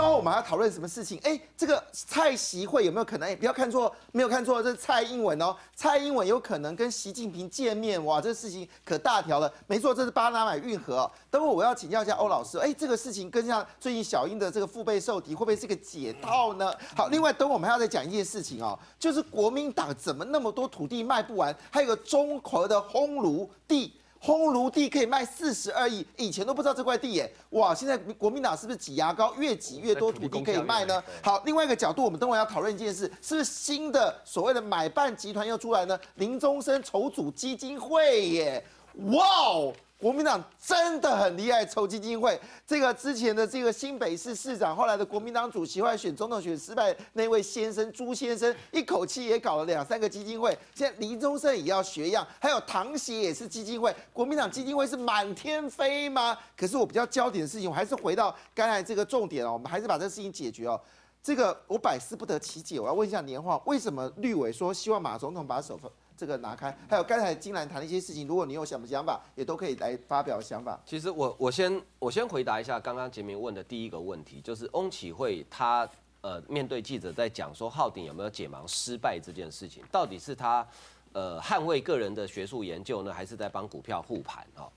稍后我们要讨论什么事情？哎，这个蔡习会有没有可能？哎，不要看错，没有看错，这是蔡英文哦。蔡英文有可能跟习近平见面，哇，这事情可大条了。没错，这是巴拿马运河。等会我要请教一下欧老师，哎，这个事情跟像最近小英的这个腹背受敌，会不会是个解套呢？好，另外等我们还要再讲一件事情哦，就是国民党怎么那么多土地卖不完？还有个中和的烘炉地。烘炉地可以卖四十二亿，以前都不知道这块地耶，哇！现在国民党是不是挤牙膏，越挤越多土地可以卖呢？好，另外一个角度，我们等会要讨论一件事，是不是新的所谓的买办集团又出来呢？林宗生筹组基金会耶，哇哦！国民党真的很厉害，筹基金会。这个之前的这个新北市市长，后来的国民党主席，后来选总统选失败那位先生朱先生，一口气也搞了两三个基金会。现在林宗盛也要学样，还有唐协也是基金会。国民党基金会是满天飞吗？可是我比较焦点的事情，我还是回到刚才这个重点哦，我们还是把这事情解决哦。这个我百思不得其解，我要问一下年化，为什么绿委说希望马总统把手放？这个拿开，还有刚才金兰谈的一些事情，如果你有什么想法，也都可以来发表想法。其实我我先我先回答一下刚刚杰明问的第一个问题，就是翁启慧他呃面对记者在讲说浩鼎有没有解盲失败这件事情，到底是他呃捍卫个人的学术研究呢，还是在帮股票护盘哈？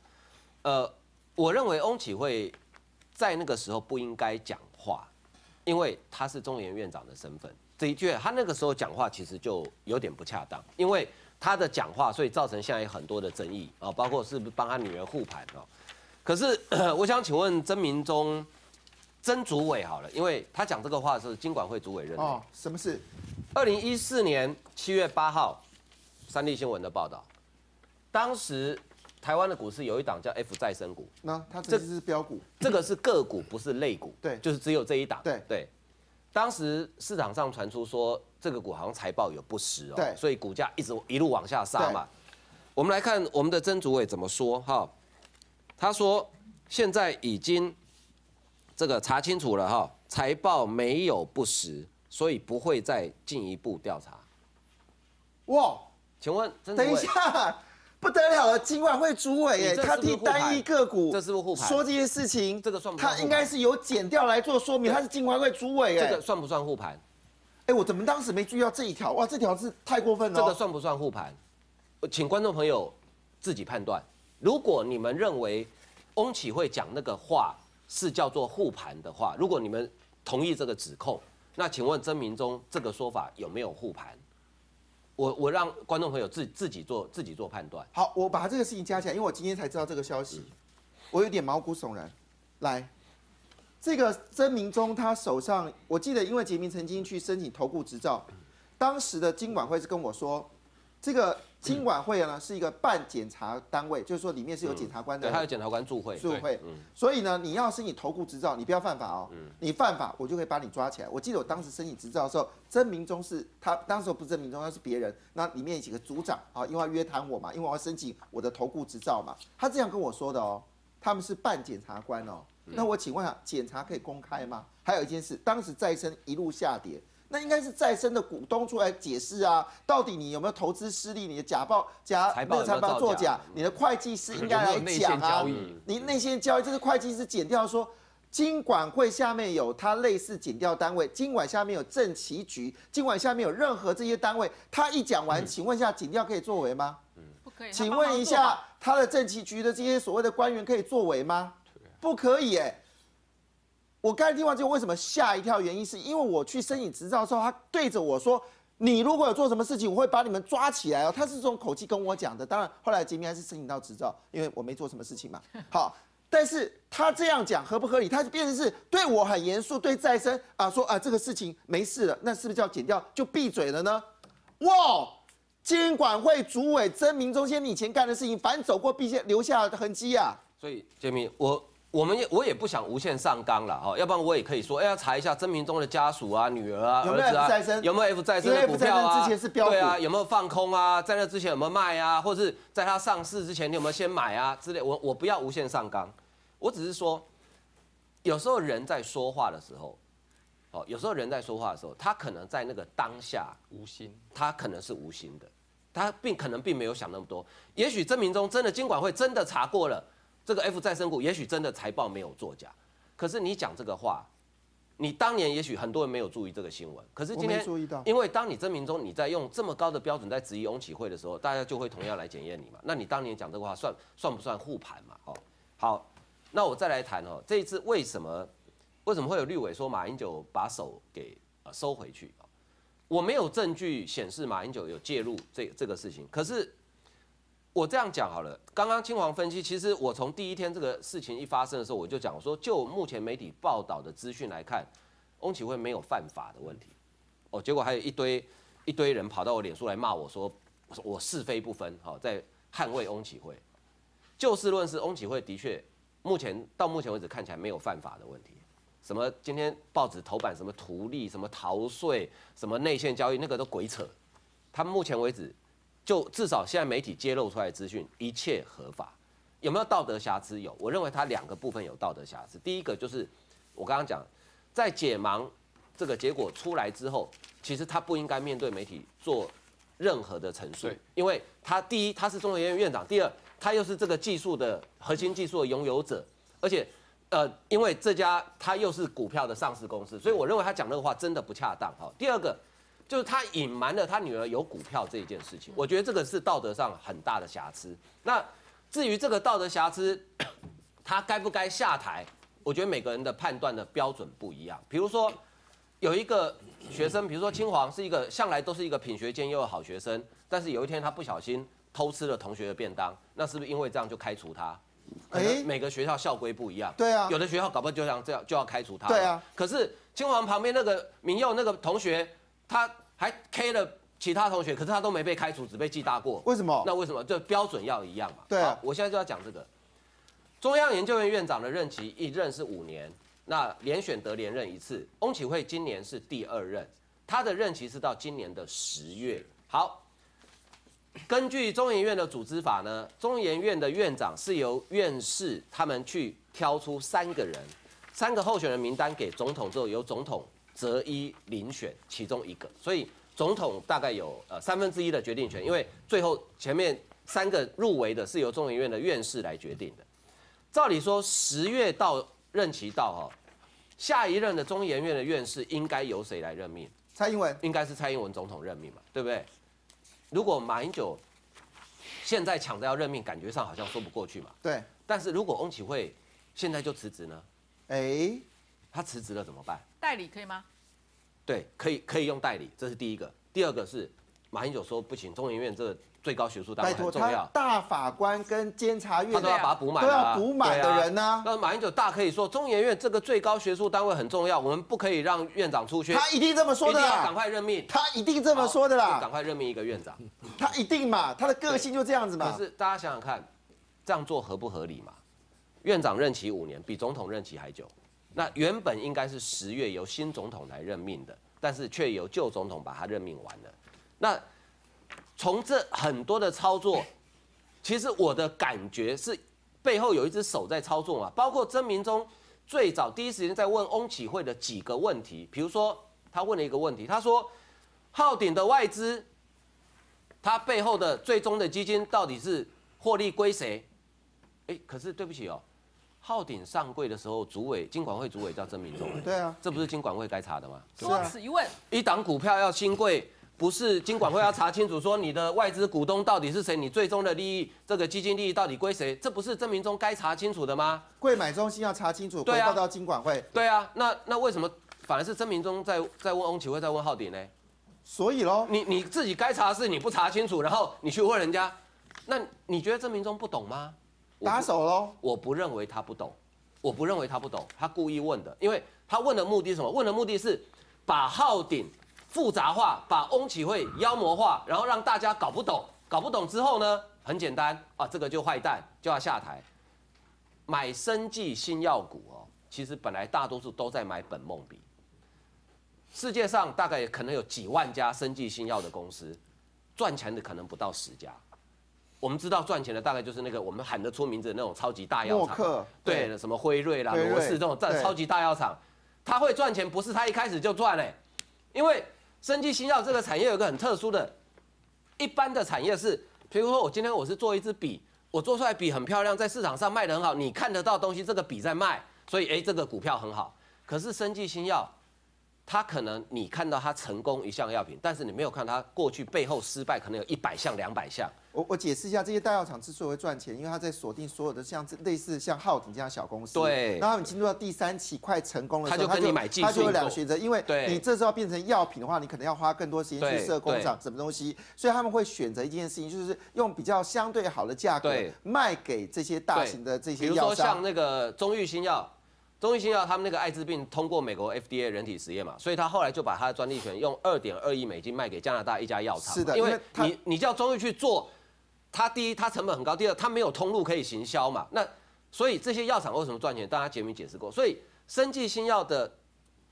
呃，我认为翁启慧在那个时候不应该讲话，因为他是中研院长的身份，的确他那个时候讲话其实就有点不恰当，因为。他的讲话，所以造成现在有很多的争议啊，包括是不是帮他女儿护盘哦。可是 我想请问曾明忠、曾主委好了，因为他讲这个话是经管会主委认哦。什么事？二零一四年七月八号，三立新闻的报道，当时台湾的股市有一档叫 F 再生股，那它这是标股，这个是个股，不是类股，对，就是只有这一档，对对。当时市场上传出说。这个股好像财报有不实哦，对，所以股价一直一路往下杀嘛。我们来看我们的曾主委怎么说哈，他说现在已经这个查清楚了哈，财报没有不实，所以不会再进一步调查。哇，请问等一下，不得了了，金管会主委哎，他替单一个股这是不是护盘？说这些事情，这个算不算？他应该是有减掉来做说明，他是金管会主委耶，这个算不算护盘？哎，我怎么当时没注意到这一条？哇，这条是太过分了。这个算不算护盘？请观众朋友自己判断。如果你们认为翁启慧讲那个话是叫做护盘的话，如果你们同意这个指控，那请问曾明忠这个说法有没有护盘？我我让观众朋友自自己做自己做判断。好，我把这个事情加起来，因为我今天才知道这个消息，我有点毛骨悚然。来。这个曾明忠他手上，我记得因为杰明曾经去申请投顾执照，当时的经管会是跟我说，这个经管会呢是一个半检查单位，就是说里面是有检察官的，对，还有检察官驻会，驻会，所以呢，你要申请投顾执照，你不要犯法哦，你犯法我就可以把你抓起来。我记得我当时申请执照的时候，曾明忠是他当时不是曾明忠，他是别人，那里面几个组长啊，因为要约谈我嘛，因为我要申请我的投顾执照嘛，他这样跟我说的哦，他们是半检察官哦。那我请问下，检查可以公开吗？还有一件事，当时再生一路下跌，那应该是再生的股东出来解释啊，到底你有没有投资失利？你的假报假那个财报作假，你的会计师应该来讲啊。你内线交易，这是会计师减掉说，经管会下面有他类似减掉单位，经管下面有政企局，经管下面有任何这些单位，他一讲完，请问一下，减掉可以作为吗？嗯，不可以。请问一下，他的政企局的这些所谓的官员可以作为吗？不可以哎！我刚才听完之后为什么吓一跳？原因是因为我去申请执照的时候，他对着我说：“你如果有做什么事情，我会把你们抓起来哦。”他是这种口气跟我讲的。当然，后来杰明还是申请到执照，因为我没做什么事情嘛。好，但是他这样讲合不合理？他就变成是对我很严肃，对再生啊说啊这个事情没事了，那是不是叫剪掉就闭嘴了呢？哇！监管会主委曾明忠先你以前干的事情，反正走过必先留下痕迹啊。所以杰明我。我们也我也不想无限上纲了哈，要不然我也可以说，哎，要查一下曾明忠的家属啊、女儿啊、儿子啊，有没有 F 再生的股票啊？对啊，有没有放空啊？在那之前有没有卖啊？或者是在他上市之前你有没有先买啊？之类，我我不要无限上纲，我只是说，有时候人在说话的时候，哦，有时候人在说话的时候，他可能在那个当下无心，他可能是无心的，他并可能并没有想那么多，也许曾明忠真的监管会真的查过了。这个 F 再生股也许真的财报没有作假，可是你讲这个话，你当年也许很多人没有注意这个新闻，可是今天注意到，因为当你证明中你在用这么高的标准在质疑翁启慧的时候，大家就会同样来检验你嘛。那你当年讲这个话算算不算护盘嘛？哦，好，那我再来谈哦，这一次为什么为什么会有绿委说马英九把手给呃收回去啊？我没有证据显示马英九有介入这这个事情，可是我这样讲好了。刚刚青黄分析，其实我从第一天这个事情一发生的时候，我就讲我说，就目前媒体报道的资讯来看，翁启慧没有犯法的问题。哦，结果还有一堆一堆人跑到我脸书来骂我说，我是非不分，好在捍卫翁启慧。就事论事，翁启慧的确目前到目前为止看起来没有犯法的问题。什么今天报纸头版什么图利、什么逃税、什么内线交易，那个都鬼扯。他目前为止。就至少现在媒体揭露出来的资讯一切合法，有没有道德瑕疵？有，我认为它两个部分有道德瑕疵。第一个就是我刚刚讲，在解盲这个结果出来之后，其实他不应该面对媒体做任何的陈述，因为他第一他是中研院院长，第二他又是这个技术的核心技术的拥有者，而且呃，因为这家他又是股票的上市公司，所以我认为他讲那个话真的不恰当。好，第二个。就是他隐瞒了他女儿有股票这一件事情，我觉得这个是道德上很大的瑕疵。那至于这个道德瑕疵，他该不该下台？我觉得每个人的判断的标准不一样。比如说有一个学生，比如说清黄是一个向来都是一个品学兼优的好学生，但是有一天他不小心偷吃了同学的便当，那是不是因为这样就开除他？哎，每个学校校规不一样。对啊，有的学校搞不好就像这样就要开除他。对啊，可是青黄旁边那个明佑那个同学。他还 K 了其他同学，可是他都没被开除，只被记大过。为什么？那为什么？就标准要一样嘛。对啊。我现在就要讲这个，中央研究院院长的任期一任是五年，那连选得连任一次。翁启慧今年是第二任，他的任期是到今年的十月。好，根据中研院的组织法呢，中研院的院长是由院士他们去挑出三个人，三个候选人名单给总统之后，由总统。择一遴选其中一个，所以总统大概有呃三分之一的决定权，因为最后前面三个入围的是由中研院的院士来决定的。照理说十月到任期到哈，下一任的中研院的院士应该由谁来任命？蔡英文，应该是蔡英文总统任命嘛，对不对？如果马英九现在抢着要任命，感觉上好像说不过去嘛。对。但是如果翁启惠现在就辞职呢？哎。他辞职了怎么办？代理可以吗？对，可以，可以用代理，这是第一个。第二个是马英九说不行，中研院这个最高学术单位很重要，大法官跟监察院他都要把它补满，都要补满的人呢。那马英九大可以说，中研院这个最高学术单位很重要，我们不可以让院长出缺。他一定这么说的，赶快任命。他一定这么说的啦，赶快任命一个院长。他一定嘛，他的个性就这样子嘛。可是大家想想看，这样做合不合理嘛？院长任期五年，比总统任期还久。那原本应该是十月由新总统来任命的，但是却由旧总统把他任命完了。那从这很多的操作，其实我的感觉是背后有一只手在操纵啊。包括曾明忠最早第一时间在问翁启惠的几个问题，比如说他问了一个问题，他说浩鼎的外资，他背后的最终的基金到底是获利归谁？哎，可是对不起哦。浩鼎上柜的时候，主委金管会主委叫曾明忠，对啊，这不是金管会该查的吗？多此一问，一档股票要新贵，不是金管会要查清楚，说你的外资股东到底是谁，你最终的利益，这个基金利益到底归谁？这不是曾明忠该查清楚的吗？贵买中心要查清楚，回报到金管会。对啊，那那为什么反而是曾明忠在在问翁启惠，在问浩鼎呢？所以喽，你你自己该查的事你不查清楚，然后你去问人家，那你觉得曾明忠不懂吗？打手喽！我不认为他不懂，我不认为他不懂，他故意问的，因为他问的目的是什么？问的目的是把浩鼎复杂化，把翁启慧妖魔化，然后让大家搞不懂。搞不懂之后呢，很简单啊，这个就坏蛋就要下台。买生技新药股哦，其实本来大多数都在买本梦比。世界上大概可能有几万家生技新药的公司，赚钱的可能不到十家。我们知道赚钱的大概就是那个我们喊得出名字的那种超级大药厂，对，什么辉瑞啦、罗氏这种在超级大药厂，他会赚钱不是他一开始就赚嘞，因为生技新药这个产业有个很特殊的，一般的产业是，比如说我今天我是做一支笔，我做出来笔很漂亮，在市场上卖得很好，你看得到东西，这个笔在卖，所以哎这个股票很好。可是生技新药，它可能你看到他成功一项药品，但是你没有看他过去背后失败，可能有一百项、两百项。我我解释一下，这些大药厂之所以会赚钱，因为他在锁定所有的像这类似像浩鼎这样小公司，对。然后你进入到第三期快成功的时候，他就跟你买技术他就有两个选择，因为你这时候变成药品的话，你可能要花更多时间去设工厂什么东西，所以他们会选择一件事情，就是用比较相对好的价格卖给这些大型的这比如些药商。说像那个中裕新药，中医新药他们那个艾滋病通过美国 FDA 人体实验嘛，所以他后来就把他的专利权用二点二亿美金卖给加拿大一家药厂。是的因为你你叫中医去做，它第一它成本很高，第二它没有通路可以行销嘛。那所以这些药厂为什么赚钱？大家杰明解释过，所以生技新药的。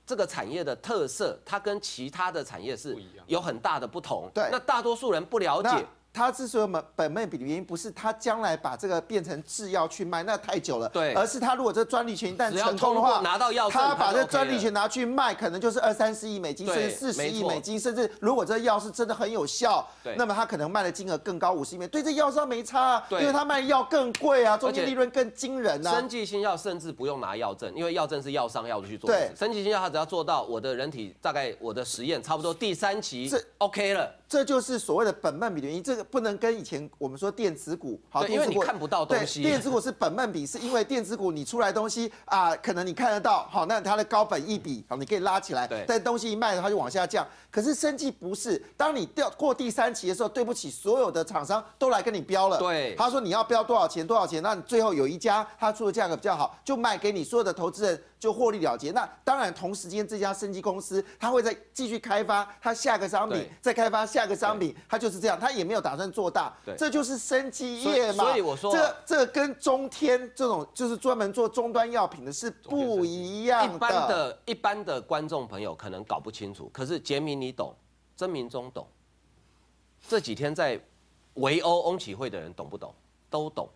这个产业的特色，它跟其他的产业是有很大的不同。对那大多数人不了解，它之所以本本妹比的原因，不是他将来把这个变成制药去卖，那太久了。对。而是他如果这专利权一旦成功的话，拿到药证它把这专利权拿去卖，可能就是二三十亿美金，甚至四十亿美金，甚至如果这药是真的很有效，那么他可能卖的金额更高，五十亿美金，对这药商没差啊，对。因为他卖药更贵啊，中间利润更惊人啊。生。技新药甚至不用拿药证，因为药证是药商要去做的对。事。生技新药它只要做到我的人体大概我的实验差不多第三期是 OK 了，这就是所谓的本梦比的原因，这个不能跟以前我们说电子股，好，因为你看不到东西。对电子股是本梦比，是因为电子股你出来东西啊，可能你看得到，好，那它的高本一比，好，你可以拉起来，对。但东西一卖它就往下降。可是生技不是，当你掉过第三期的时候，对不起，所有的厂商都来跟你标了，对。他说你要标多少钱多少钱，那你最后有一家他出的价格比较好，就卖给你，所有的投资人就获利了结。那当然，同时间这家生技公司它会再继续开发它下个商品，再开发下个商品，它就是这样，它也没有打算做大对，这就是生技业嘛。所以所以我说这个这跟中天这种就是专门做终端药品的是不一样的。一般的一般的观众朋友可能搞不清楚，可是杰明你懂，曾明忠懂。这几天在围殴翁启慧的人懂不懂？都懂。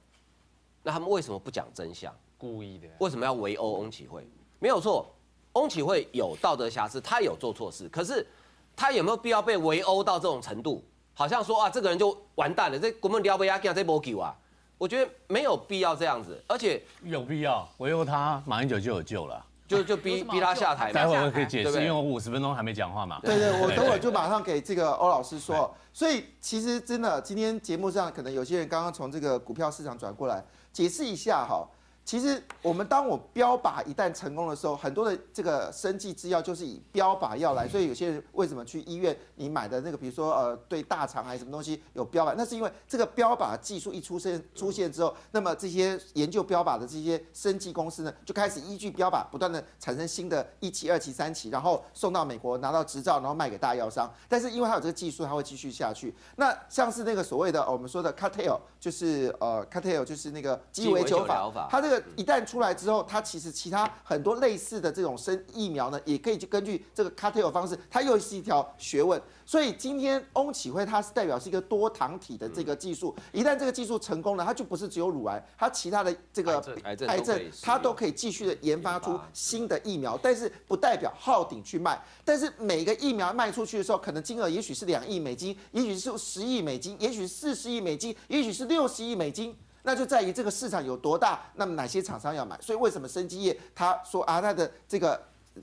那他们为什么不讲真相？故意的。为什么要围殴翁启慧？没有错，翁启慧有道德瑕疵，他有做错事，可是他有没有必要被围殴到这种程度？好像说啊，这个人就完蛋了，这国门撩不压这波救啊？我觉得没有必要这样子，而且有必要，围殴他马英九就有救了。就就逼逼他下台待。会儿我可以解释，因为我五十分钟还没讲话嘛。对对，我等会儿就马上给这个欧老师说。所以其实真的，今天节目上可能有些人刚刚从这个股票市场转过来，解释一下哈。其实我们当我标靶一旦成功的时候，很多的这个生技制药就是以标靶药来，所以有些人为什么去医院你买的那个，比如说呃对大肠癌什么东西有标靶，那是因为这个标靶技术一出现出现之后，那么这些研究标靶的这些生技公司呢，就开始依据标靶不断的产生新的一期、二期、三期，然后送到美国拿到执照，然后卖给大药商。但是因为它有这个技术，它会继续下去。那像是那个所谓的、我们说的 cartel，就是呃 cartel 就是那个鸡尾酒法，它这个一旦出来之后，它其实其他很多类似的这种生疫苗呢，也可以去根据这个 cartel 方式，它又是一条学问。所以今天翁启辉它是代表是一个多糖体的这个技术，一旦这个技术成功了，它就不是只有乳癌，它其他的这个癌症它都可以继续的研发出新的疫苗，但是不代表号顶去卖。但是每个疫苗卖出去的时候，可能金额也许是两亿美金，也许是十亿美金，也许四十亿美金，也许是六十亿美金。那就在于这个市场有多大，那么哪些厂商要买。所以为什么生技业他说啊，它的这个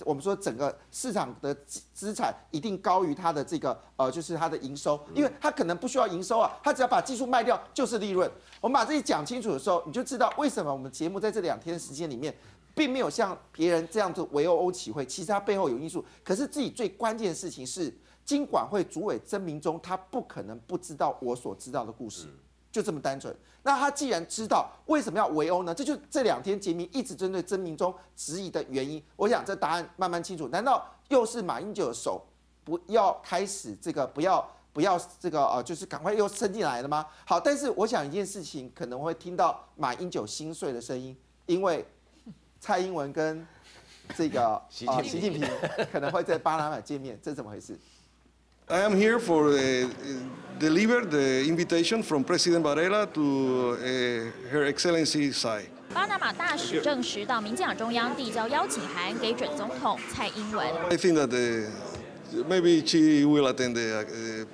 我们说整个市场的资资产一定高于它的这个呃，就是它的营收，因为它可能不需要营收啊，它只要把技术卖掉就是利润。我们把这些讲清楚的时候，你就知道为什么我们节目在这两天的时间里面。并没有像别人这样子围殴欧启会，其实它背后有因素。可是自己最关键的事情是，金管会主委曾明忠，他不可能不知道我所知道的故事，就这么单纯。那他既然知道，为什么要围殴呢？这就这两天杰明一直针对曾明忠质疑的原因。我想这答案慢慢清楚。难道又是马英九的手不要开始这个不要？不要这个呃，就是赶快又伸进来了吗？好，但是我想一件事情可能会听到马英九心碎的声音，因为蔡英文跟这个 习近平呃习近平可能会在巴拿马见面，这怎么回事？I am here for uh, deliver the invitation from President Varela to uh, Her Excellency Tsai. 巴拿马大使证实，到民进党中央递交邀请函给准总统蔡英文。I think that uh, maybe she will attend the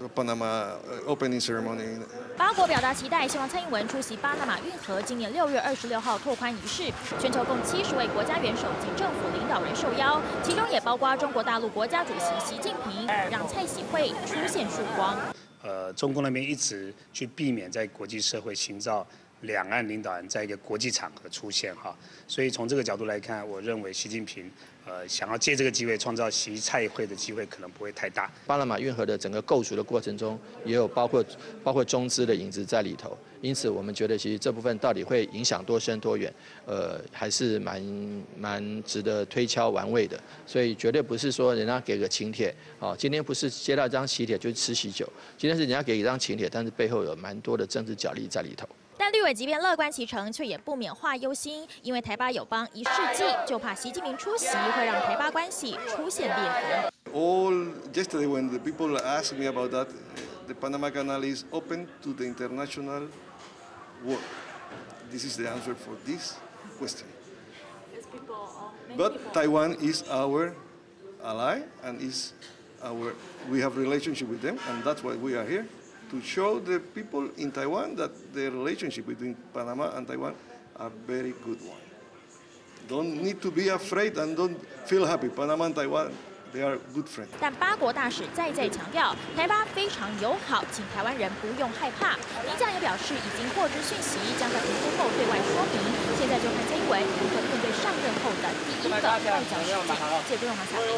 uh, Panama uh, opening ceremony. 巴国表达期待，希望蔡英文出席巴拿马运河今年六月二十六号拓宽仪式。全球共七十位国家元首及政府领导人受邀，其中也包括中国大陆国家主席习近平，让蔡喜会出现曙光。呃，中共那边一直去避免在国际社会寻找两岸领导人在一个国际场合出现哈，所以从这个角度来看，我认为习近平呃想要借这个机会创造习蔡会的机会可能不会太大。巴拿马运河的整个构筑的过程中，也有包括包括中资的影子在里头，因此我们觉得其实这部分到底会影响多深多远，呃，还是蛮蛮值得推敲玩味的。所以绝对不是说人家给个请帖，哦，今天不是接到一张喜帖就吃喜酒，今天是人家给一张请帖，但是背后有蛮多的政治角力在里头。但绿委即便乐观其成，却也不免话忧心，因为台巴友邦一世纪，就怕习近平出席会让台巴关系出现裂痕。All yesterday when the people asked me about that, the Panama Canal is open to the international world. This is the answer for this question. But Taiwan is our ally and is our we have relationship with them and that's why we are here to show the people in Taiwan that the relationship between Panama and Taiwan are very good one. Don't need to be afraid and don't feel happy. Panama and Taiwan they are good friends. 但八国大使再再强调，台巴非常友好，请台湾人不用害怕。林将也表示，已经获知讯息，将在评估后对外说明。现在就看蔡英文如何面对上任后的第一个外交事件。借中马彩玲。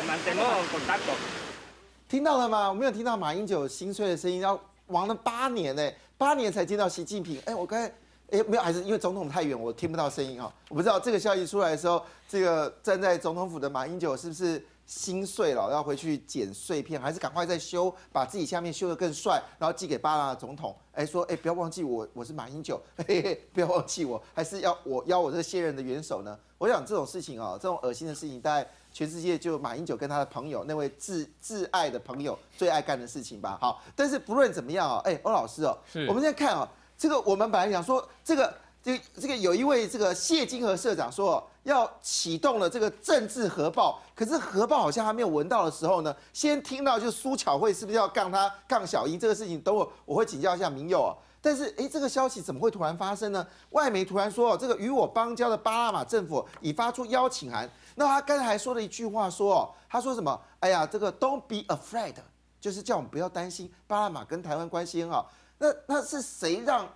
听到了吗？我没有听到马英九心碎的声音，要忙了八年呢，八年才见到习近平。哎，我刚才哎没有，还是因为总统太远，我听不到声音哈。我不知道这个消息出来的时候，这个站在总统府的马英九是不是？心碎了，要回去剪碎片，还是赶快再修，把自己下面修得更帅，然后寄给巴拿总统，哎，说，哎，不要忘记我，我是马英九，嘿嘿，不要忘记我，还是要我邀我这个卸任的元首呢？我想这种事情啊，这种恶心的事情，大概全世界就马英九跟他的朋友，那位挚挚爱的朋友最爱干的事情吧。好，但是不论怎么样啊，哎，欧老师哦，我们现在看哦，这个我们本来想说这个。这这个有一位这个谢金河社长说要启动了这个政治核爆，可是核爆好像还没有闻到的时候呢，先听到就苏巧慧是不是要杠他杠小英这个事情，等我我会请教一下明佑啊。但是哎，这个消息怎么会突然发生呢？外媒突然说哦，这个与我邦交的巴拿马政府已发出邀请函。那他刚才还说了一句话，说哦，他说什么？哎呀，这个 Don't be afraid，就是叫我们不要担心巴拿马跟台湾关系很好。那那是谁让？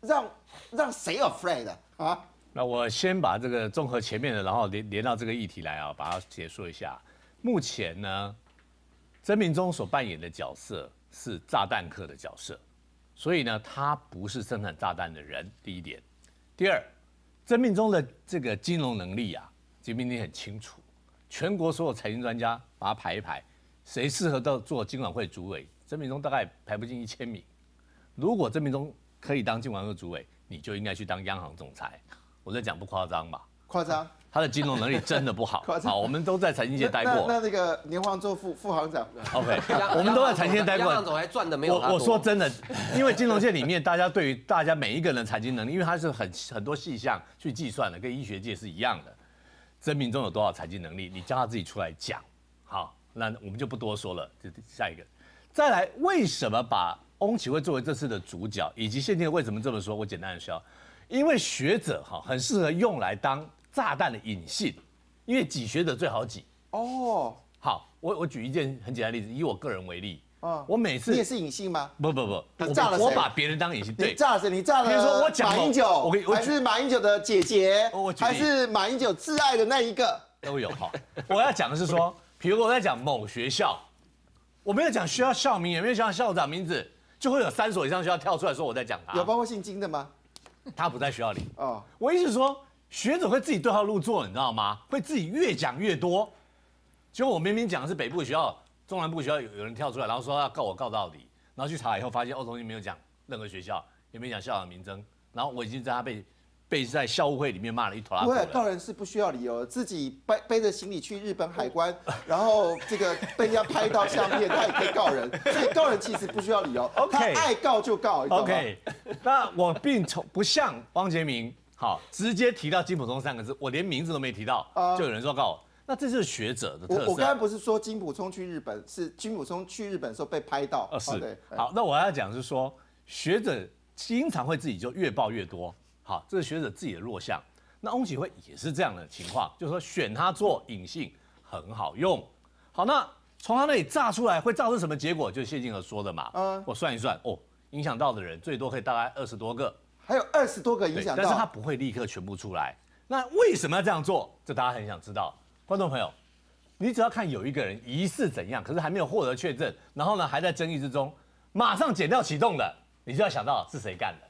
让让谁 afraid 啊？那我先把这个综合前面的，然后连连到这个议题来啊，把它解说一下。目前呢，曾明忠所扮演的角色是炸弹客的角色，所以呢，他不是生产炸弹的人。第一点，第二，曾明忠的这个金融能力啊，金明你很清楚，全国所有财经专家把他排一排，谁适合到做金管会主委？曾明忠大概排不进一千名。如果曾明忠可以当金管会主委，你就应该去当央行总裁。我在讲不夸张吧？夸张。他的金融能力真的不好。好，我们都在财经界待过。那那个年黄做副副行长。OK，我们都在财经界待过。央行总还赚的没有我我说真的，因为金融界里面大家对于大家每一个人的财经能力，因为他是很很多细项去计算的，跟医学界是一样的。真民中有多少财经能力，你叫他自己出来讲。好，那我们就不多说了。就下一个，再来，为什么把？翁启慧作为这次的主角，以及现在为什么这么说？我简单的说，因为学者哈很适合用来当炸弹的引信，因为挤学者最好挤。哦，好，我我举一件很简单的例子，以我个人为例，啊，我每次你也是隐性吗？不不不，他炸了我把别人当隐性，对，炸了谁？你炸了？比如说我讲马英九，我还是马英九的姐姐，还是马英九挚爱的那一个都有哈。我要讲的是说，比如我在讲某学校，我没有讲学校校名，也没有讲校长名字。就会有三所以上学校跳出来说我在讲他，有包括姓金的吗？他不在学校里。哦，我意思说学者会自己对号入座，你知道吗？会自己越讲越多。结果我明明讲的是北部学校、中南部学校，有有人跳出来，然后说要告我告到底，然后去查以后发现欧同学没有讲任何学校，也没讲校长名称，然后我已经在他被。被在校务会里面骂了一坨拉。不会，告人是不需要理由，自己背背着行李去日本海关，然后这个被人家拍到相片，他也可以告人。所以告人其实不需要理由，OK，他爱告就告。OK，那我并从不像汪杰明，好直接提到金普通三个字，我连名字都没提到，就有人说告我。那这就是学者的特色。我我刚才不是说金普聪去日本，是金普聪去日本的时候被拍到。呃，是对，好，那我要讲是说，学者经常会自己就越报越多，好，这是学者自己的弱项。那翁启慧也是这样的情况，就是说选他做隐性很好用。好，那从他那里炸出来会造成什么结果？就是谢金河说的嘛，嗯我算一算，哦，影响到的人最多可以大概二十多个，还有二十多个影对，响但是他。不会立刻全部出来。那为什么要这样做？这大家很想知道。观众朋友，你只要看有一个人疑似怎样，可是还没有获得确证，然后呢还在争议之中，马上剪掉启动的，你就要想到是谁干的。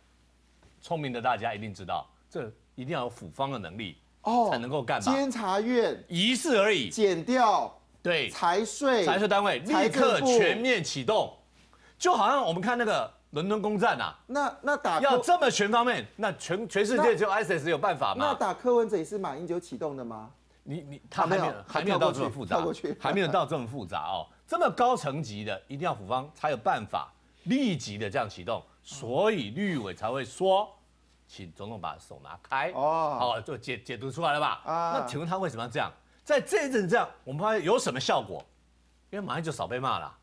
聪明的大家一定知道，这一定要有府方的能力哦才能够干嘛？监察院疑似而已。剪掉对，财税，财税单位立刻全面启动，就好像我们看那个伦敦公战啊，那那打要这么全方面，那全全世界只有 ISIS 有办法吗？那打柯文哲也是马英九启动的吗？你你他啊没有还没有还没有到这么复杂还没有到这么复杂哦。这么高层级的，一定要府方才有办法立即的这样启动，所以绿委才会说，请总统把手拿开哦哦，就解解读出来了吧？啊那请问他为什么要这样？在这一阵这样，我们发现有什么效果？因为马上就少被骂了，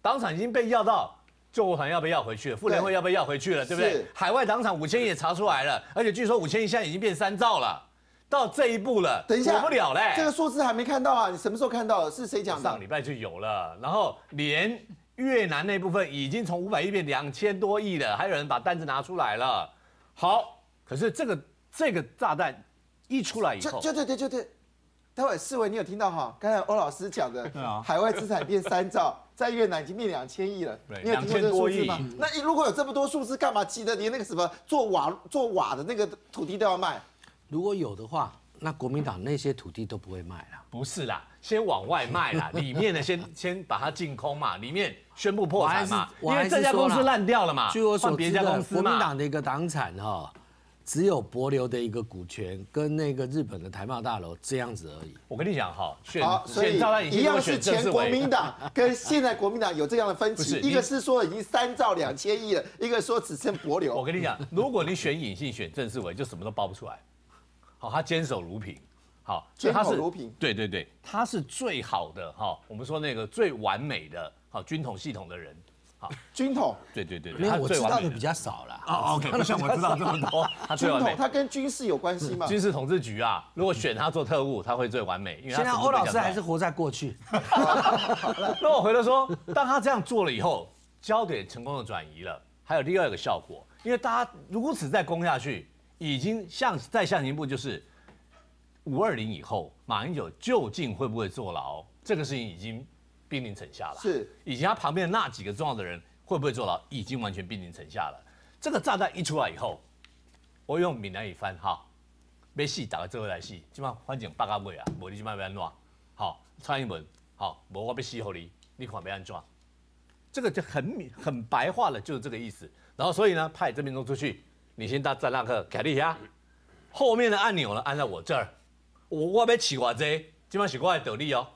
党产已经被要到。救国团要被要回去了，妇联会要被要回去了，对不对？海外党产五千亿也查出来了，而且据说五千亿现在已经变三兆了，到这一步了，等一下，躲不了嘞。这个数字还没看到啊，你什么时候看到的？是谁讲的上？礼拜就有了，然后连越南那部分已经从五百亿变两千多亿了，还有人把单子拿出来了。好，可是这个这个炸弹一出来以后，就就对对就对。待会四位，你有听到哈？刚才欧老师讲的 海外资产变三兆，在越南已经变两千亿了。对你有听过这个数字吗2000多？那如果有这么多数字，干嘛急得连那个什么做瓦做瓦的那个土地都要卖？如果有的话，那国民党那些土地都不会卖了。不是啦，先往外卖啦，里面的先 先把它净空嘛，里面宣布破产嘛，因为这家公司烂掉了嘛，据我所换别家知的，公司嘛国民党。的一个党产哈、只有博流的一个股权跟那个日本的台贸大楼这样子而已。我跟你讲哈，选好，所以一样是前国民党跟现在国民党有这样的分歧，一个是说已经三兆两千亿了，一个说只剩博我。跟你讲，如果你选隐性选郑世伟，就什么都包不出来。好，他坚守如瓶，好，所以他是如瓶对对对，他是最好的哈。我们说那个最完美的好军统系统的人，好，军统，对对对对，我最完美知道的比较少了。哦，OK，不像我知道这么多，他最完美。军统他跟军事有关系吗？军事统治局啊，如果选他做特务，他会最完美，因为他现在欧老师还是活在过去。那我回来说，当他这样做了以后，焦点成功的转移了，还有另外一个效果，因为大家如此再攻下去，已经向再向前一步就是五二零以后，马英九究竟会不会坐牢，这个事情已经兵临城下了。是，以及他旁边那几个重要的人会不会坐牢，已经完全兵临城下了。这个炸弹一出来以后，我用闽南语翻哈，要死大家做伙来死，即马反正八甲尾啊，无你即马要安怎？好，蔡英文，好，无我要死互你，你看要安怎？这个就很明很白话了，就是这个意思。然后所以呢，派郑明忠出去，你先到站那克凯利亚，后面的按钮呢按在我这儿，我我要起我这，基本上是我的得利哦，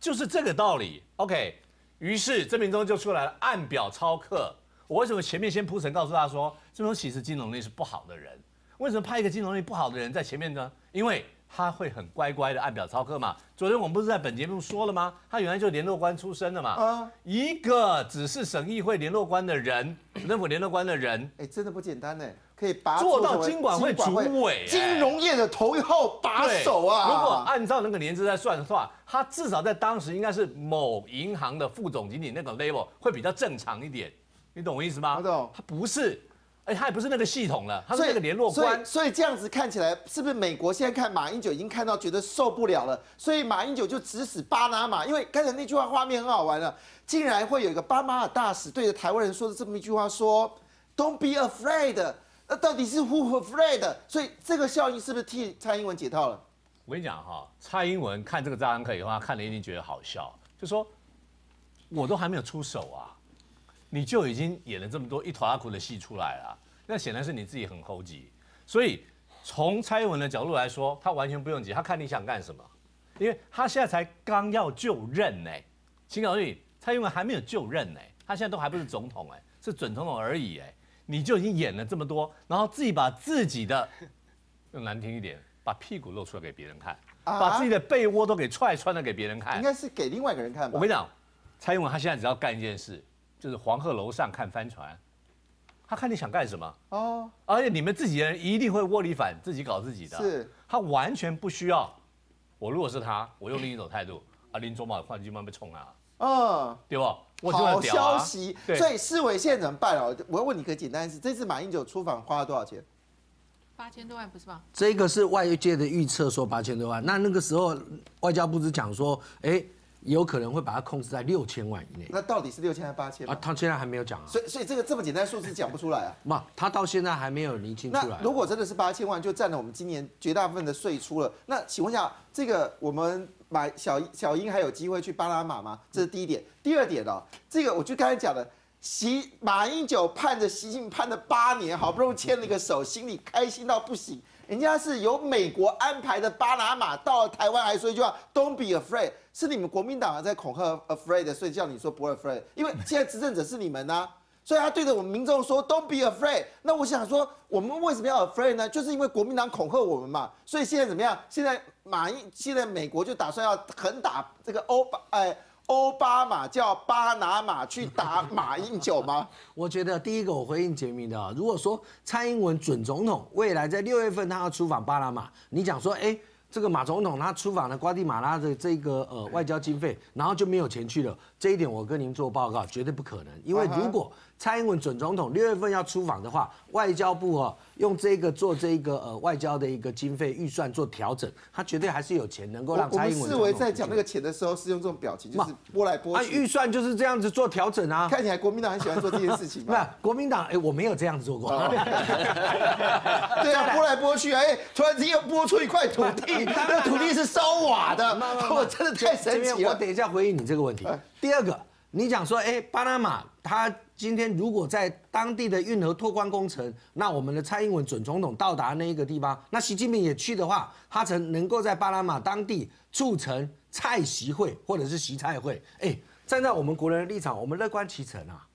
就是这个道理。OK，于是郑明忠就出来了，按表操课。我为什么前面先铺陈告诉他说，郑明忠其实金融力是不好的人？为什么派一个金融力不好的人在前面呢？因为他会很乖乖的按表操课嘛。昨天我们不是在本节目说了吗？他原来就联络官出身的嘛。啊一个只是省议会联络官的人，省 政府联络官的人，哎，真的不简单呢，可以把做到金管会主委哎金融业的头号把手啊！如果按照那个年资来算的话，他至少在当时应该是某银行的副总经理那个 level 会比较正常一点，你懂我意思吗？我懂他不是，哎，他也不是那个系统了，他是那个联络所以官。所以这样子看起来，是不是美国现在看马英九已经看到觉得受不了了？所以马英九就指使巴拿马，因为刚才那句话画面很好玩了，竟然会有一个巴拿马大使对着台湾人说的这么一句话说：“Don't be afraid。”那到底是 who afraid？所以这个效应是不是替蔡英文解套了？我跟你讲哈，蔡英文看这个炸弹客以后，他看了一定觉得好笑，就说我都还没有出手啊，你就已经演了这么多一坨阿苦的戏出来了，那显然是你自己很猴急。所以从蔡英文的角度来说，他完全不用急，他看你想干什么，因为他现在才刚要就任呢、请考虑蔡英文还没有就任呢、他现在都还不是总统哎、是准总统而已哎、你就已经演了这么多，然后自己把自己的用难听一点，把屁股露出来给别人看。啊把自己的被窝都给踹穿了给别人看应。该是给另外一个人看吧？我跟你讲，蔡英文他现在只要干一件事，就是黄鹤楼上看帆船，他看你想干什么，哦，而且你们自己人一定会窝里反，自己搞自己的。是，他完全不需要。我如果是他，我用另一种态度，啊，林总马换金慢被冲啊，嗯。对不？我就好消息，所以市委现在怎么办哦？我要问你个简单的事，这次马英九出访花了多少钱？八千多万不是吗？这个是外界的预测说八千多万，那那个时候外交部只讲说，哎，有可能会把它控制在六千万以内那到底是六千还是八千啊，？他现在还没有讲啊，所以所以这个这么简单的数字讲不出来啊。嘛，他到现在还没有厘清出来。那如果真的是八千万，就占了我们今年绝大部分的税出了。那请问一下，这个我们买小小英还有机会去巴拿马吗？这是第一点。第二点哦，这个我就刚才讲的，习马英九盼着习近平盼了八年，好不容易牵了一个手，心里开心到不行。人家是由美国安排的巴拿马到台湾，还说一句话 “Don't be afraid”，是你们国民党在恐吓 afraid，所以叫你说不 afraid，因为现在执政者是你们呐、所以他对着我们民众说 “Don't be afraid”。那我想说，我们为什么要 afraid 呢？就是因为国民党恐吓我们嘛。所以现在怎么样？现在马英，现在美国就打算要狠打这个欧巴，哎，奥巴马叫巴拿马去打马英九吗？我觉得第一个我回应杰明的啊，如果说蔡英文准总统未来在六月份他要出访巴拿马，你讲说，哎，这个马总统他出访了瓜地马拉的这个呃外交经费，然后就没有钱去了，这一点我跟您做报告，绝对不可能。因为如果蔡英文准总统六月份要出访的话，外交部哦用这个做这个呃外交的一个经费预算做调整，他绝对还是有钱能够我我们让蔡英文视为在讲那个钱的时候是用这种表情，就是拨来拨啊，去。预算就是这样子做调整啊。看起来国民党很喜欢做这件事情不嘛 是。国民党，哎，我没有这样子做过。对啊，拨来拨去，哎，突然之间又拨出一块土地，那土地是烧瓦的，我真的太神奇了。我等一下回应你这个问题哎。第二个，你讲说，哎，巴拿马他今天如果在当地的运河拓宽工程，那我们的蔡英文准总统到达那一个地方，那习近平也去的话，他曾能够在巴拿马当地促成蔡习会或者是习蔡会。哎，站在我们国人的立场，我们乐观其成啊。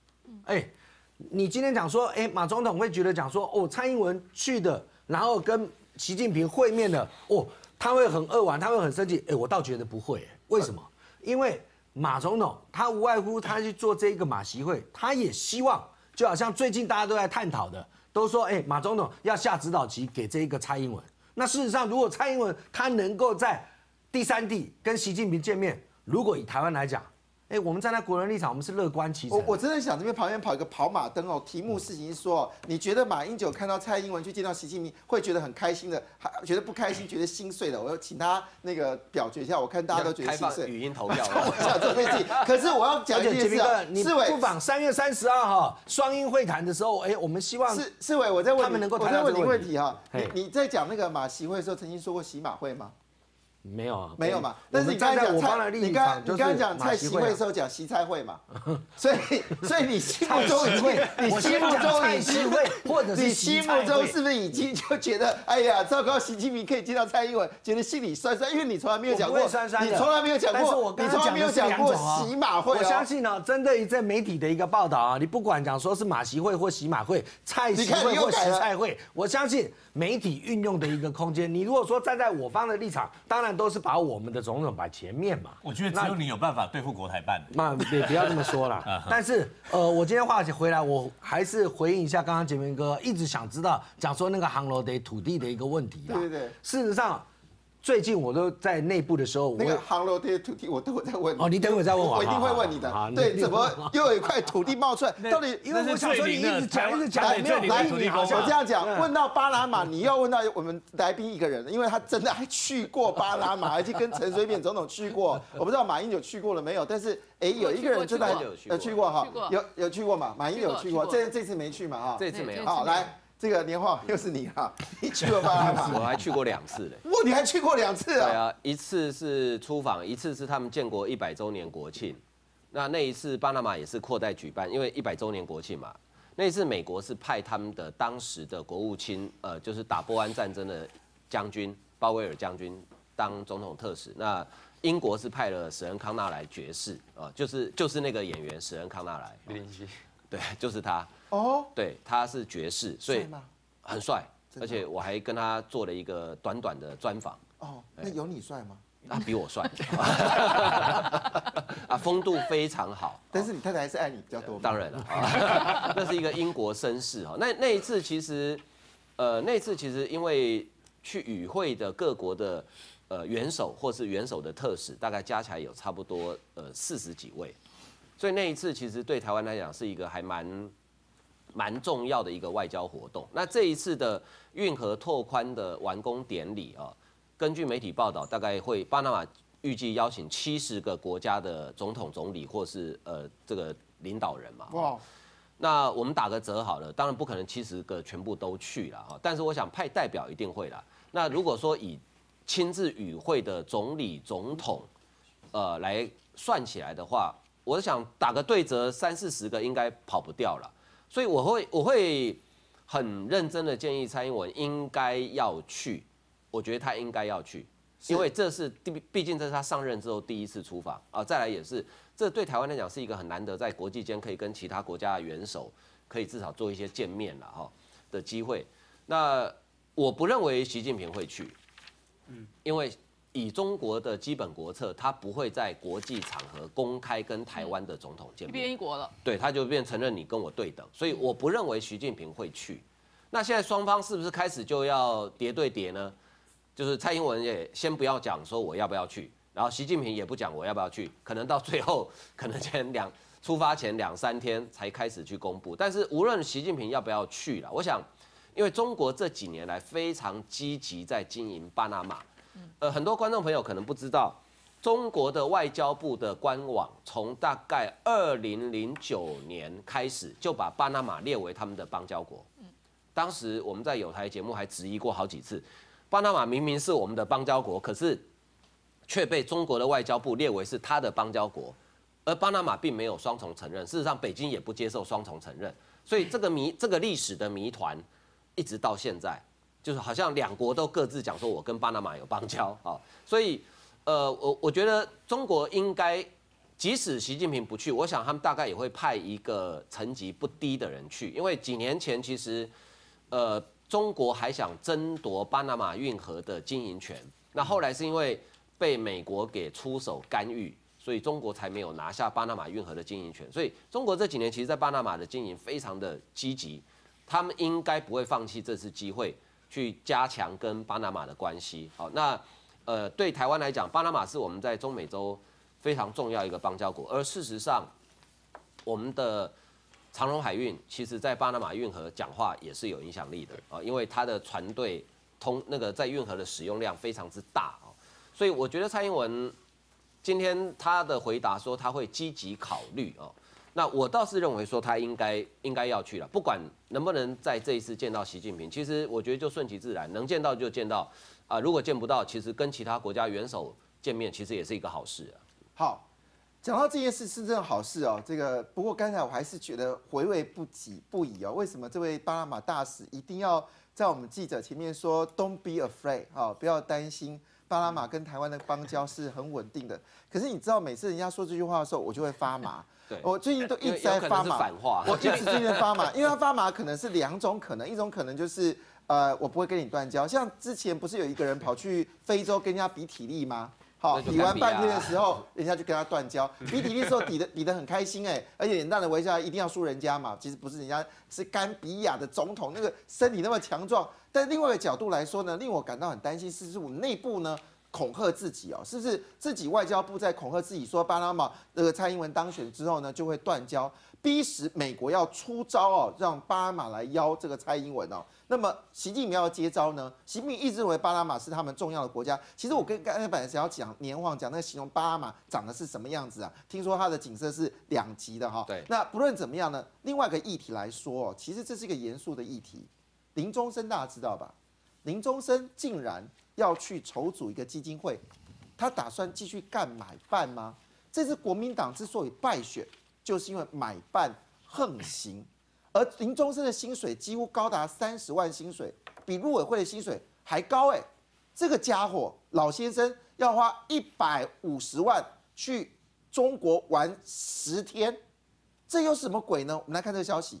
哎，你今天讲说，哎，马总统会觉得讲说，哦，蔡英文去的，然后跟习近平会面的，哦，他会很扼腕，他会很生气。哎，我倒觉得不会，为什么？因为马总统他无外乎他去做这一个马习会，他也希望，就好像最近大家都在探讨的，都说，哎，马总统要下指导棋给这一个蔡英文。那事实上，如果蔡英文他能够在第三地跟习近平见面，如果以台湾来讲，哎，我们站在国人立场，我们是乐观其成我。我真的想这边旁边跑一个跑马灯哦，题目事情是说，你觉得马英九看到蔡英文去见到习近平，会觉得很开心的，还觉得不开心，觉得心碎的？我要请他那个表决一下，我看大家都觉得心碎。语音投票 我想做这件事情，可是我要讲一件事啊你不妨三月三十二号双英会谈的时候，哎，我们希望是世伟，我在问你他们能够谈我在问你到这个问题哈，嘿你你在讲那个马习会的时候，曾经说过洗马会吗？没有啊，没有嘛？但是你刚才讲蔡，你刚你刚才讲蔡习马习会的时候讲习蔡会嘛，所以 所以你心目中已你心目中已经或者是你心目中是不是已经就觉得哎呀糟糕，习近平可以见到蔡英文，觉得心里酸酸，因为你从来没有讲过你从来没有讲过你从来没有讲过洗马会我相哦。信呢、针对于这媒体的一个报道啊，你不管讲说是马习会或洗马会、蔡习你看会或洗你又改了蔡会，我相信媒体运用的一个空间。你如果说站在我方的立场，当然都是把我们的种种摆前面嘛。我觉得只有你有办法对付国台办的。那也不要这么说啦。但是呃，我今天话回来，我还是回应一下刚刚杰明哥一直想知道讲说那个航楼的土地的一个问题啦。对对对事实上，最近我都在内部的时候，我那个航楼这些土地，我都会在问你哦你等会再问我我一定会问你的。对，怎么 又有一块土地冒出来？到底因为我想说你一直讲一直讲，来没有来，我这样讲，嗯问到巴拿马，你要问到我们来宾一个人，因为他真的还去过巴拿马，而且跟陈水扁总统去过。我不知道马英九去过了没有，但是哎，有一个人真的有去过哈，有有去过嘛？马英九去过，去过这这次没去嘛哈？这次没有，好，来这个年画又是你哈，你去过巴拿马？我还去过两次嘞。哇，你还去过两次啊对啊？啊，一次是出访，一次是他们建国一百周年国庆。那那一次巴拿马也是扩代举办，因为一百周年国庆嘛。那一次美国是派他们的当时的国务卿，呃，就是打波湾战争的将军鲍威尔将军当总统特使。那英国是派了史恩康纳来爵士啊、就是就是那个演员史恩康纳来。林夕，对，就是他。哦，对，他是爵士，所以很帅，而且我还跟他做了一个短短的专访，哦，那有你帅吗？啊比我帅，啊，风度非常好。但是你太太还是爱你比较多吗。当然了，啊 那是一个英国绅士哈。那那一次其实，呃，那一次其实因为去与会的各国的呃元首或是元首的特使，大概加起来有差不多呃四十几位，所以那一次其实对台湾来讲是一个还蛮蛮重要的一个外交活动。那这一次的运河拓宽的完工典礼啊，根据媒体报道，大概会巴拿马预计邀请七十个国家的总统、总理或是呃这个领导人嘛。哇，那我们打个折好了，当然不可能七十个全部都去了哈，但是我想派代表一定会啦。那如果说以亲自与会的总理、总统，呃来算起来的话，我想打个对折，三四十个应该跑不掉了。所以我会我会很认真的建议蔡英文应该要去，我觉得他应该要去，因为这是毕毕竟这是他上任之后第一次出访啊。再来也是，这对台湾来讲是一个很难得在国际间可以跟其他国家的元首可以至少做一些见面了哈的机会。那我不认为习近平会去，嗯，因为以中国的基本国策，他不会在国际场合公开跟台湾的总统见面。变一国了。对，他就变承认你跟我对等，所以我不认为习近平会去。那现在双方是不是开始就要叠对叠呢？就是蔡英文也先不要讲说我要不要去，然后习近平也不讲我要不要去，可能到最后可能前两出发前两三天才开始去公布。但是无论习近平要不要去了，我想，因为中国这几年来非常积极在经营巴拿马，呃，很多观众朋友可能不知道。中国的外交部的官网从大概二零零九年开始就把巴拿马列为他们的邦交国。当时我们在有台节目还质疑过好几次，巴拿马明明是我们的邦交国，可是却被中国的外交部列为是他的邦交国，而巴拿马并没有双重承认。事实上，北京也不接受双重承认，所以这个谜，这个历史的谜团，一直到现在，就是好像两国都各自讲说我跟巴拿马有邦交啊，所以。呃，我我觉得中国应该，即使习近平不去，我想他们大概也会派一个层级不低的人去，因为几年前其实，呃，中国还想争夺巴拿马运河的经营权，那后来是因为被美国给出手干预，所以中国才没有拿下巴拿马运河的经营权。所以中国这几年其实，在巴拿马的经营非常的积极，他们应该不会放弃这次机会去加强跟巴拿马的关系。好，那。呃，对台湾来讲，巴拿马是我们在中美洲非常重要一个邦交国，而事实上，我们的长荣海运其实在巴拿马运河讲话也是有影响力的啊，因为它的船队通那个在运河的使用量非常之大啊，所以我觉得蔡英文今天他的回答说他会积极考虑哦，那我倒是认为说他应该应该要去了，不管能不能在这一次见到习近平，其实我觉得就顺其自然，能见到就见到。啊，如果见不到，其实跟其他国家元首见面，其实也是一个好事啊。好，讲到这件事是真好事哦。这个不过刚才我还是觉得回味不及不已哦。为什么这位巴拿马大使一定要在我们记者前面说 “Don't be afraid”？哈，不要担心，巴拿马跟台湾的邦交是很稳定的。可是你知道，每次人家说这句话的时候，我就会发麻。对，我最近都一直在发麻。反话。我就是最近发麻，因为他发麻可能是两种可能，一种可能就是。呃，我不会跟你断交。像之前不是有一个人跑去非洲跟人家比体力吗？好，比完半天的时候，人家就跟他断交。比体力的时候比的比的很开心哎，而且脸蛋的微笑，一定要输人家嘛。其实不是，人家是甘比亚的总统，那个身体那么强壮。但另外一个角度来说呢，令我感到很担心，是不是我们内部呢恐吓自己哦？是不是自己外交部在恐吓自己，说巴拿马那个蔡英文当选之后呢，就会断交，逼使美国要出招哦，让巴拿马来邀这个蔡英文哦。那么习近平要接招呢？习近平一直认为巴拿马是他们重要的国家。其实我跟刚才本来想要讲年晃，讲那个形容巴拿马长得是什么样子啊？听说它的景色是两极的哈。对。那不论怎么样呢？另外一个议题来说，其实这是一个严肃的议题。林中生大家知道吧？林中生竟然要去筹组一个基金会，他打算继续干买办吗？这次国民党之所以败选，就是因为买办横行。而林中生的薪水几乎高达三十万薪水，比陆委会的薪水还高哎！这个家伙老先生要花一百五十万去中国玩十天，这又是什么鬼呢？我们来看这个消息。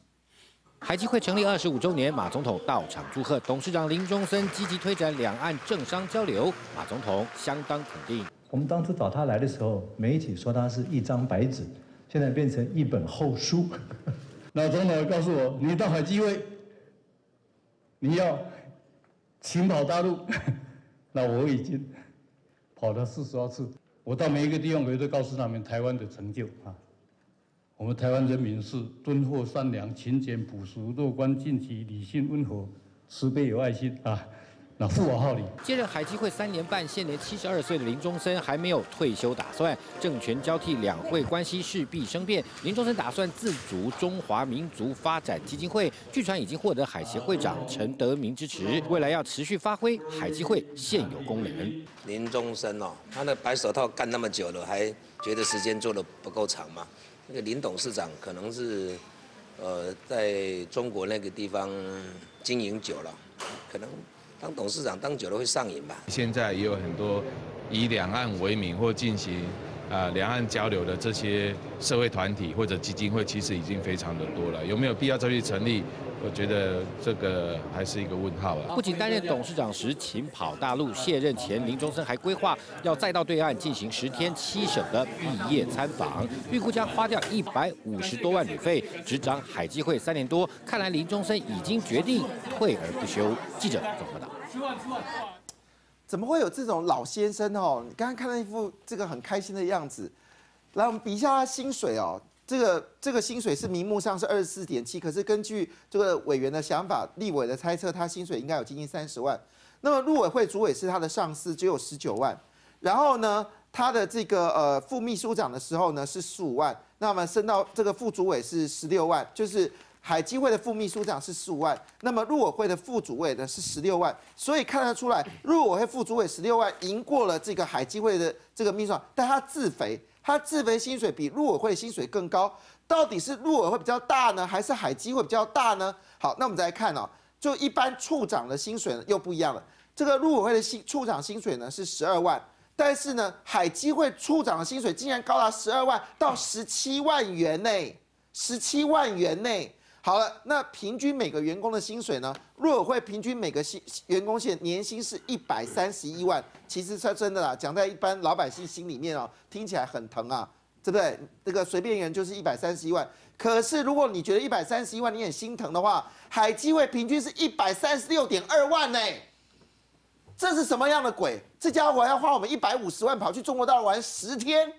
海基会成立二十五周年，马总统到场祝贺，董事长林中森积极推展两岸政商交流，马总统相当肯定。我们当初找他来的时候，媒体说他是一张白纸，现在变成一本厚书。那总统告诉我，你到海基会，你要勤跑大陆。那我已经跑了四十多次，我到每一个地方，我都告诉他们台湾的成就啊。我们台湾人民是敦厚善良、勤俭朴实、乐观进取、理性温和、慈悲有爱心啊。那富我好礼。接任海基会三年半，现年七十二岁的林中森还没有退休打算。政权交替，两会关系势必生变。林中森打算自足中华民族发展基金会，据传已经获得海协会长陈德明支持，未来要持续发挥海基会现有功能。林中森哦，他的白手套干那么久了，还觉得时间做的不够长吗？那个林董事长可能是，呃，在中国那个地方经营久了，可能。当董事长当久了会上瘾吧？现在也有很多以两岸为名或进行啊两岸交流的这些社会团体或者基金会，其实已经非常的多了。有没有必要再去成立？我觉得这个还是一个问号了。不仅担任董事长时勤跑大陆，卸任前林中生还规划要再到对岸进行十天七省的毕业参访，预估将花掉一百五十多万旅费。执掌海基会三年多，看来林中生已经决定退而不休。记者综合道。怎么会有这种老先生哦？你刚刚看到一副这个很开心的样子，来我们比一下他薪水哦。这个这个薪水是名目上是二十四点七，可是根据这个委员的想法、立委的猜测，他薪水应该有接近三十万。那么陆委会主委是他的上司，只有十九万。然后呢，他的这个呃副秘书长的时候呢是十五万，那么升到这个副主委是十六万，就是海基会的副秘书长是十五万，那么陆委会的副主委呢是十六万。所以看得出来，陆委会副主委十六万赢过了这个海基会的这个秘书长，但他自肥。他自费薪水比陆委会薪水更高，到底是陆委会比较大呢，还是海基会比较大呢？好，那我们再来看哦，就一般处长的薪水又不一样了。这个陆委会的薪处长薪水呢是十二万，但是呢海基会处长的薪水竟然高达十二万到十七万元呢，十七万元呢。好了，那平均每个员工的薪水呢？陆委会平均每个薪员工现年薪是一百三十一万。其实说真的啦，讲在一般老百姓心里面哦，听起来很疼啊，对不对？这个随便人就是一百三十一万。可是如果你觉得一百三十一万你很心疼的话，海基会平均是一百三十六点二万呢。这是什么样的鬼？这家伙要花我们一百五十万跑去中国大陆玩十天，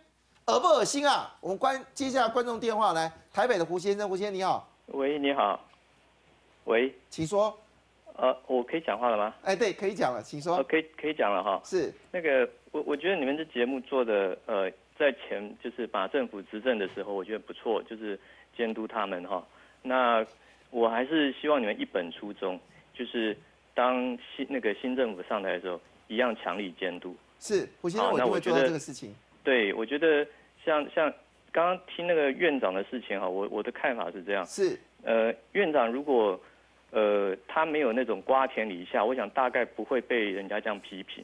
恶不恶心啊？我们关接下来观众电话来，台北的胡先生，胡先生你好。喂，你好。喂，请说。呃，我可以讲话了吗？哎，对，可以讲了，请说。呃可以，可以讲了哈。是。那个，我我觉得你们这节目做的，呃，在前就是把政府执政的时候，我觉得不错，就是监督他们哈。那我还是希望你们一本初衷，就是当新那个新政府上台的时候，一样强力监督。是，胡先生，我就会做到这个事情。对，我觉得像像。刚刚听那个院长的事情哈，我我的看法是这样。是。呃，院长如果呃他没有那种瓜田李下，我想大概不会被人家这样批评，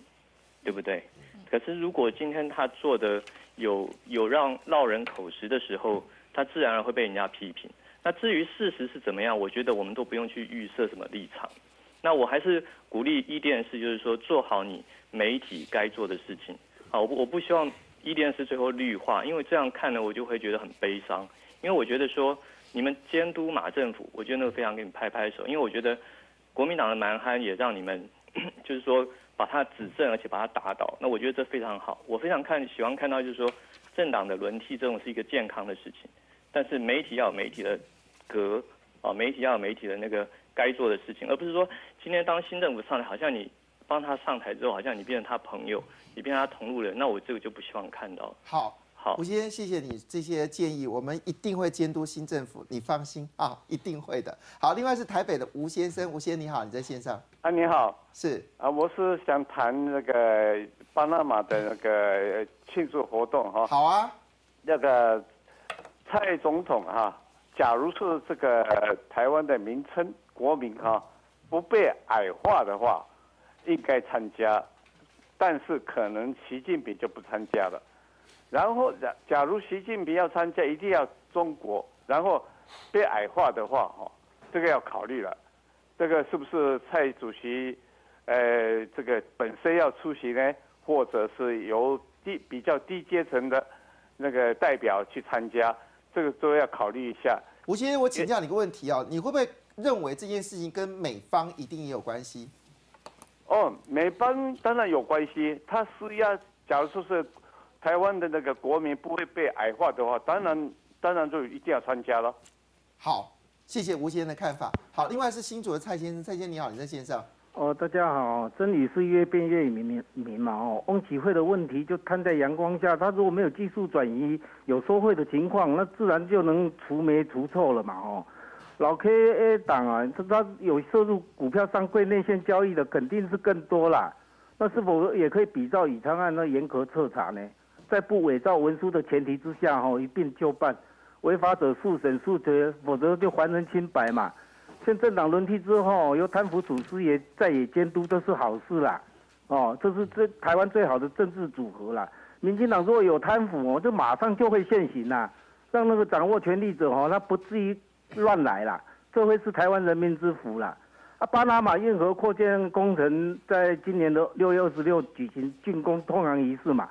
对不对？可是如果今天他做的有有让落人口实的时候，他自然而然会被人家批评。那至于事实是怎么样，我觉得我们都不用去预设什么立场。那我还是鼓励伊电视，就是说做好你媒体该做的事情。好，我我不希望。一电视最后绿化，因为这样看呢，我就会觉得很悲伤。因为我觉得说，你们监督马政府，我觉得那个非常给你拍拍手。因为我觉得国民党的蛮憨也让你们，就是说把他指正，而且把他打倒。那我觉得这非常好。我非常看喜欢看到就是说，政党的轮替这种是一个健康的事情。但是媒体要有媒体的格啊，媒体要有媒体的那个该做的事情，而不是说今天当新政府上来，好像你。帮他上台之后，好像你变成他朋友，你变成他同路人，那我这个就不希望看到。好，好，吴先生，谢谢你这些建议，我们一定会监督新政府，你放心啊，一定会的。好，另外是台北的吴先生，吴先生你好，你在线上。啊，你好，是啊，我是想谈那个巴拿马的那个庆祝活动哈。好啊，那个蔡总统哈，假如是这个台湾的名称国民哈不被矮化的话。应该参加，但是可能习近平就不参加了。然后，假假如习近平要参加，一定要中国，然后被矮化的话，哈，这个要考虑了。这个是不是蔡主席，呃，这个本身要出席呢，或者是由低比较低阶层的那个代表去参加，这个都要考虑一下。吴先生，我请教你个问题啊，你会不会认为这件事情跟美方一定也有关系？哦，美邦当然有关系，他是要，假如说是台湾的那个国民不会被矮化的话，当然当然就一定要参加了。好，谢谢吴先生的看法。好，另外是新竹的蔡先生，蔡先生你好，你在线上。哦，大家好，真理是越辩越明明嘛哦。翁启慧的问题就摊在阳光下，他如果没有技术转移，有收贿的情况，那自然就能除霉除臭了嘛哦。老 K A 党啊，他他有涉入股票上柜内线交易的，肯定是更多啦。那是否也可以比照以昌案那严格彻查呢？在不伪造文书的前提之下，哈，一并就办，违法者速审速决，否则就还人清白嘛。现政党轮替之后，由贪腐处师爷在野监督，都是好事啦。哦，这是这台湾最好的政治组合啦。民进党如果有贪腐哦，就马上就会现行啦，让那个掌握权力者哦，他不至于。乱来啦，这会是台湾人民之福啦。啊，巴拿马运河扩建工程在今年的六月二十六举行竣工通航仪式嘛，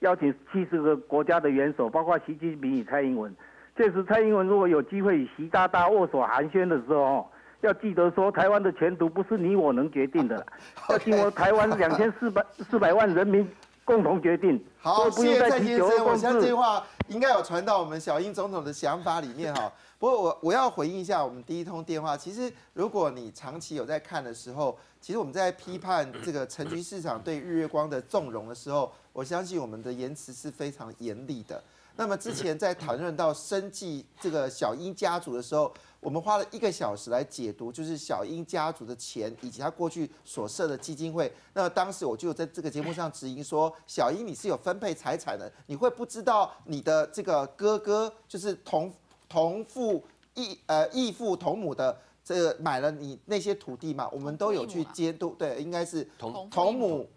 邀请七十个国家的元首，包括习近平与蔡英文。届时蔡英文如果有机会与习大大握手寒暄的时候，要记得说，台湾的前途不是你我能决定的，要经过台湾两千四百 四百万人民共同决定。好，谢谢蔡先生，我相信这句话应该有传到我们小英总统的想法里面哈。不过我我要回应一下我们第一通电话。其实如果你长期有在看的时候，其实我们在批判这个城局市场对日月光的纵容的时候，我相信我们的言辞是非常严厉的。那么之前在谈论到生计这个小英家族的时候，我们花了一个小时来解读，就是小英家族的钱以及他过去所设的基金会。那当时我就在这个节目上质疑说，小英你是有分配财产的，你会不知道你的这个哥哥就是同。同父异呃异父同母的这个买了你那些土地嘛，我们都有去监督，对，应该是同同母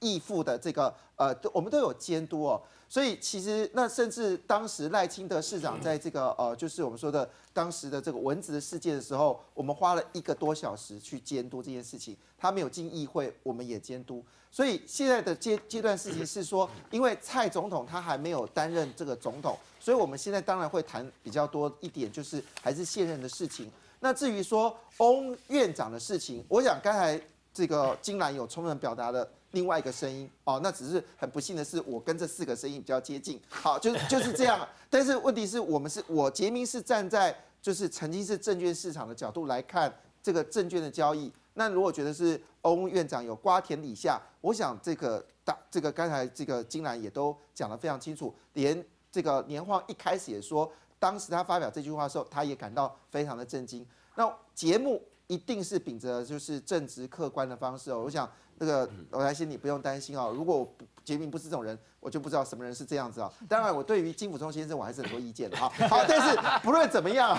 义父的这个呃，我们都有监督哦。所以其实那甚至当时赖清德市长在这个呃，就是我们说的当时的这个蚊子的事件的时候，我们花了一个多小时去监督这件事情。他没有进议会，我们也监督。所以现在的阶阶段事情是说，因为蔡总统他还没有担任这个总统，所以我们现在当然会谈比较多一点，就是还是现任的事情。那至于说翁院长的事情，我想刚才这个金兰有充分表达的。另外一个声音哦，那只是很不幸的是，我跟这四个声音比较接近。好，就 就是这样。但是问题是我们是我杰明是站在就是曾经是证券市场的角度来看这个证券的交易。那如果觉得是欧院长有瓜田李下，我想这个大这个刚才这个金兰也都讲得非常清楚，连这个年晃一开始也说，当时他发表这句话的时候，他也感到非常的震惊。那节目一定是秉着就是正直客观的方式哦，我想。那个罗来欣，你不用担心哦。如果杰明不是这种人，我就不知道什么人是这样子啊。当然，我对于金辅忠先生，我还是很多意见的哈。好，但是不论怎么样，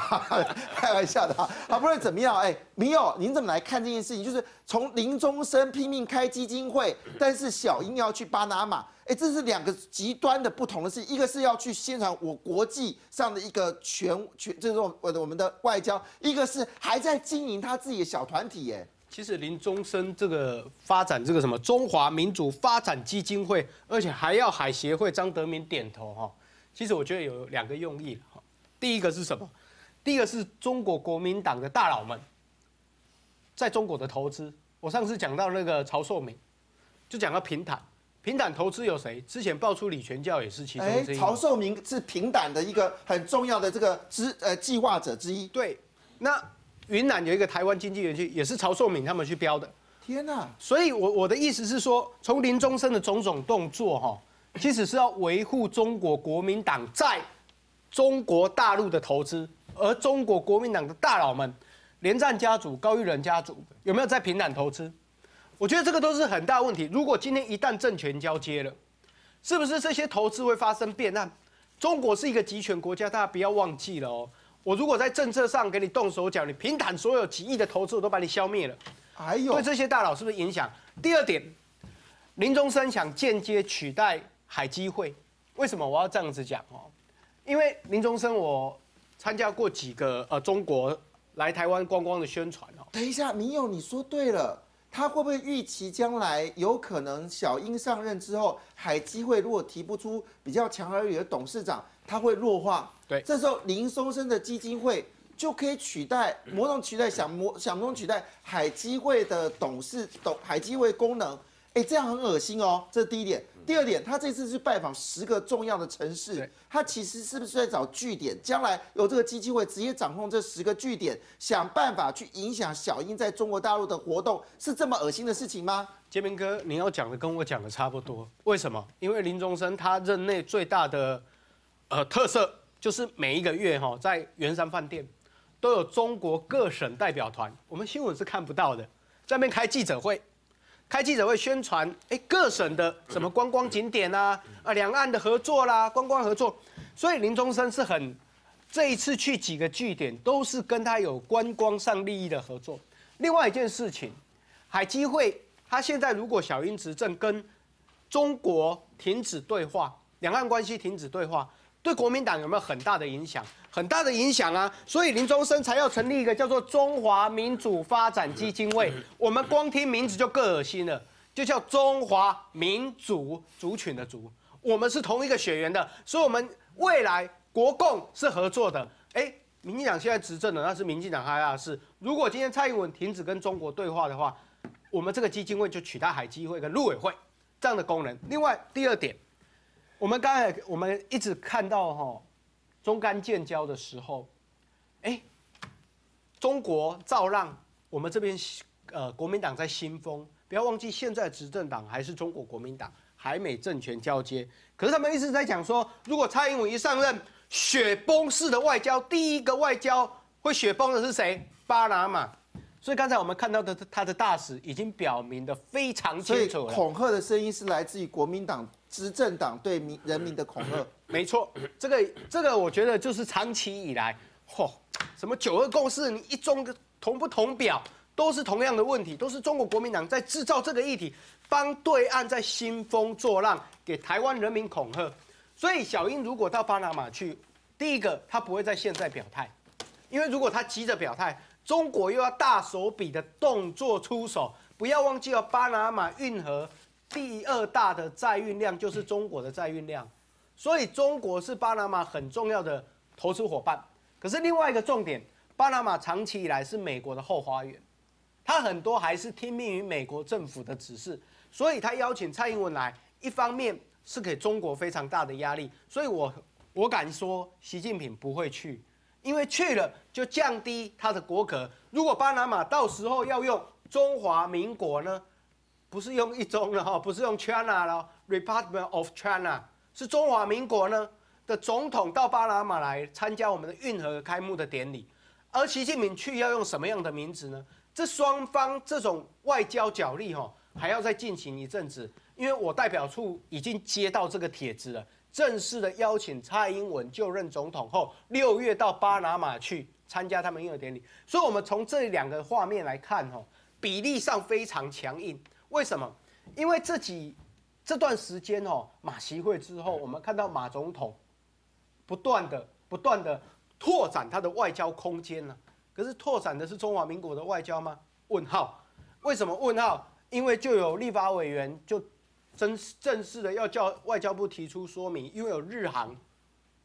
开玩笑的哈。好，不论怎么样，哎，明友，您怎么来看这件事情？就是从林中生拼命开基金会，但是小英要去巴拿马，哎，这是两个极端的不同的事情。一个是要去宣传我国际上的一个全全这种我的我们的外交，一个是还在经营他自己的小团体，哎。其实林中生这个发展这个什么中华民主发展基金会，而且还要海协会张德明点头哈。其实我觉得有两个用意哈。第一个是什么？第一个是中国国民党的大佬们在中国的投资。我上次讲到那个曹寿明，就讲到平坦，平坦投资有谁？之前爆出李全教也是其中之一。曹寿明是平坦的一个很重要的这个之呃计划者之一。对，那。云南有一个台湾经济园区，也是曹寿敏他们去标的。天哪！所以，我我的意思是说，从林中生的种种动作，哈，其实是要维护中国国民党在中国大陆的投资。而中国国民党的大佬们，连战家族、高玉仁家族，有没有在平南投资？我觉得这个都是很大问题。如果今天一旦政权交接了，是不是这些投资会发生变案？中国是一个集权国家，大家不要忘记了哦。我如果在政策上给你动手脚，你平坦所有几亿的投资，我都把你消灭了。还有对这些大佬是不是影响？第二点，林中生想间接取代海基会，为什么我要这样子讲哦？因为林中生我参加过几个呃中国来台湾观光的宣传哦。等一下，明友你说对了，他会不会预期将来有可能小英上任之后，海基会如果提不出比较强而已的董事长，他会弱化？对，这时候林松生的基金会就可以取代，某种取代想模想中取代海基会的董事董海基会功能。哎，这样很恶心哦，这是第一点。第二点，他这次去拜访十个重要的城市，他其实是不是在找据点？将来由这个基金会直接掌控这十个据点，想办法去影响小英在中国大陆的活动，是这么恶心的事情吗？杰明哥，你要讲的跟我讲的差不多。为什么？因为林中生他任内最大的呃特色，就是每一个月哈，在圆山饭店都有中国各省代表团，我们新闻是看不到的，在那边开记者会。开记者会宣传，哎，各省的什么观光景点啊，啊，两岸的合作啦，观光合作，所以林中生是很，这一次去几个据点都是跟他有观光上利益的合作。另外一件事情，海基会他现在如果小英执政跟中国停止对话，两岸关系停止对话。对国民党有没有很大的影响？很大的影响啊！所以林中生才要成立一个叫做中华民主发展基金会。我们光听名字就够恶心了，就叫中华民主族群的族。我们是同一个血缘的，所以我们未来国共是合作的。哎，民进党现在执政的那是民进党害怕的事。如果今天蔡英文停止跟中国对话的话，我们这个基金会就取代海基会跟陆委会这样的功能。另外第二点。我们刚才我们一直看到哈，中干建交的时候，哎，中国照让我们这边呃国民党在新风，不要忘记现在执政党还是中国国民党，海美政权交接。可是他们一直在讲说，如果蔡英文一上任，雪崩式的外交，第一个外交会雪崩的是谁？巴拿马。所以刚才我们看到的他的大使已经表明的非常清楚了。恐吓的声音是来自于国民党。执政党对民人民的恐吓，没错，这个这个我觉得就是长期以来，嚯，什么九二共识，你一中同不同表，都是同样的问题，都是中国国民党在制造这个议题，帮对岸在兴风作浪，给台湾人民恐吓。所以小英如果到巴拿马去，第一个他不会在现在表态，因为如果他急着表态，中国又要大手笔的动作出手，不要忘记了巴拿马运河。第二大的载运量就是中国的载运量，所以中国是巴拿马很重要的投资伙伴。可是另外一个重点，巴拿马长期以来是美国的后花园，它很多还是听命于美国政府的指示，所以他邀请蔡英文来，一方面是给中国非常大的压力。所以我我敢说，习近平不会去，因为去了就降低他的国格。如果巴拿马到时候要用中华民国呢？不是用一中了哈，不是用 China 了，Republic of China 是中华民国呢的总统到巴拿马来参加我们的运河开幕的典礼，而习近平去要用什么样的名字呢？这双方这种外交角力哈，还要再进行一阵子，因为我代表处已经接到这个帖子了，正式的邀请蔡英文就任总统后六月到巴拿马去参加他们运河典礼，所以我们从这两个画面来看哈，比例上非常强硬。为什么？因为这几这段时间哦，马习会之后，我们看到马总统不断的、不断的拓展他的外交空间呢。可是拓展的是中华民国的外交吗？问号。为什么问号？因为就有立法委员就正正式的要叫外交部提出说明，因为有日航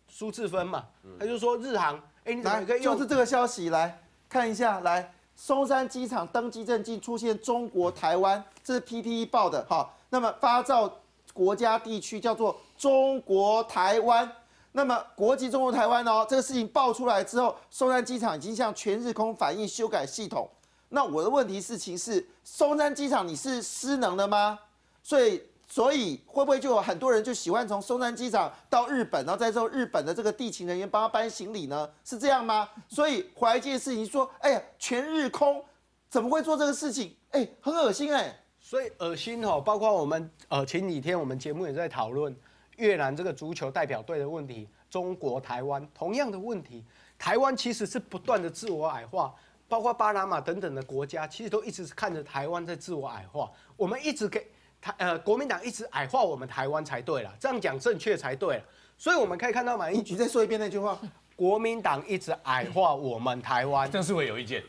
苏志芬嘛，他就说日航，哎，你怎么可以用？就是这个消息，来看一下，来。松山机场登机证竟出现中国台湾，这是 PTE 报的哈。那么发照国家地区叫做中国台湾，那么国籍中国台湾哦，这个事情爆出来之后，松山机场已经向全日空反映修改系统。那我的问题事情是，松山机场你是失能了吗？所以。所以会不会就有很多人就喜欢从松山机场到日本，然后再之后日本的这个地勤人员帮他搬行李呢？是这样吗？所以回来一件事情说，哎呀，全日空怎么会做这个事情？哎，很恶心哎。所以恶心哦，包括我们呃前几天我们节目也在讨论越南这个足球代表队的问题，中国台湾同样的问题，台湾其实是不断的自我矮化，包括巴拿马等等的国家，其实都一直是看着台湾在自我矮化，我们一直给。台呃，国民党一直矮化我们台湾才对了，这样讲正确才对了。所以我们可以看到，马英九再说一遍那句话：国民党一直矮化我们台湾。郑世伟有意见，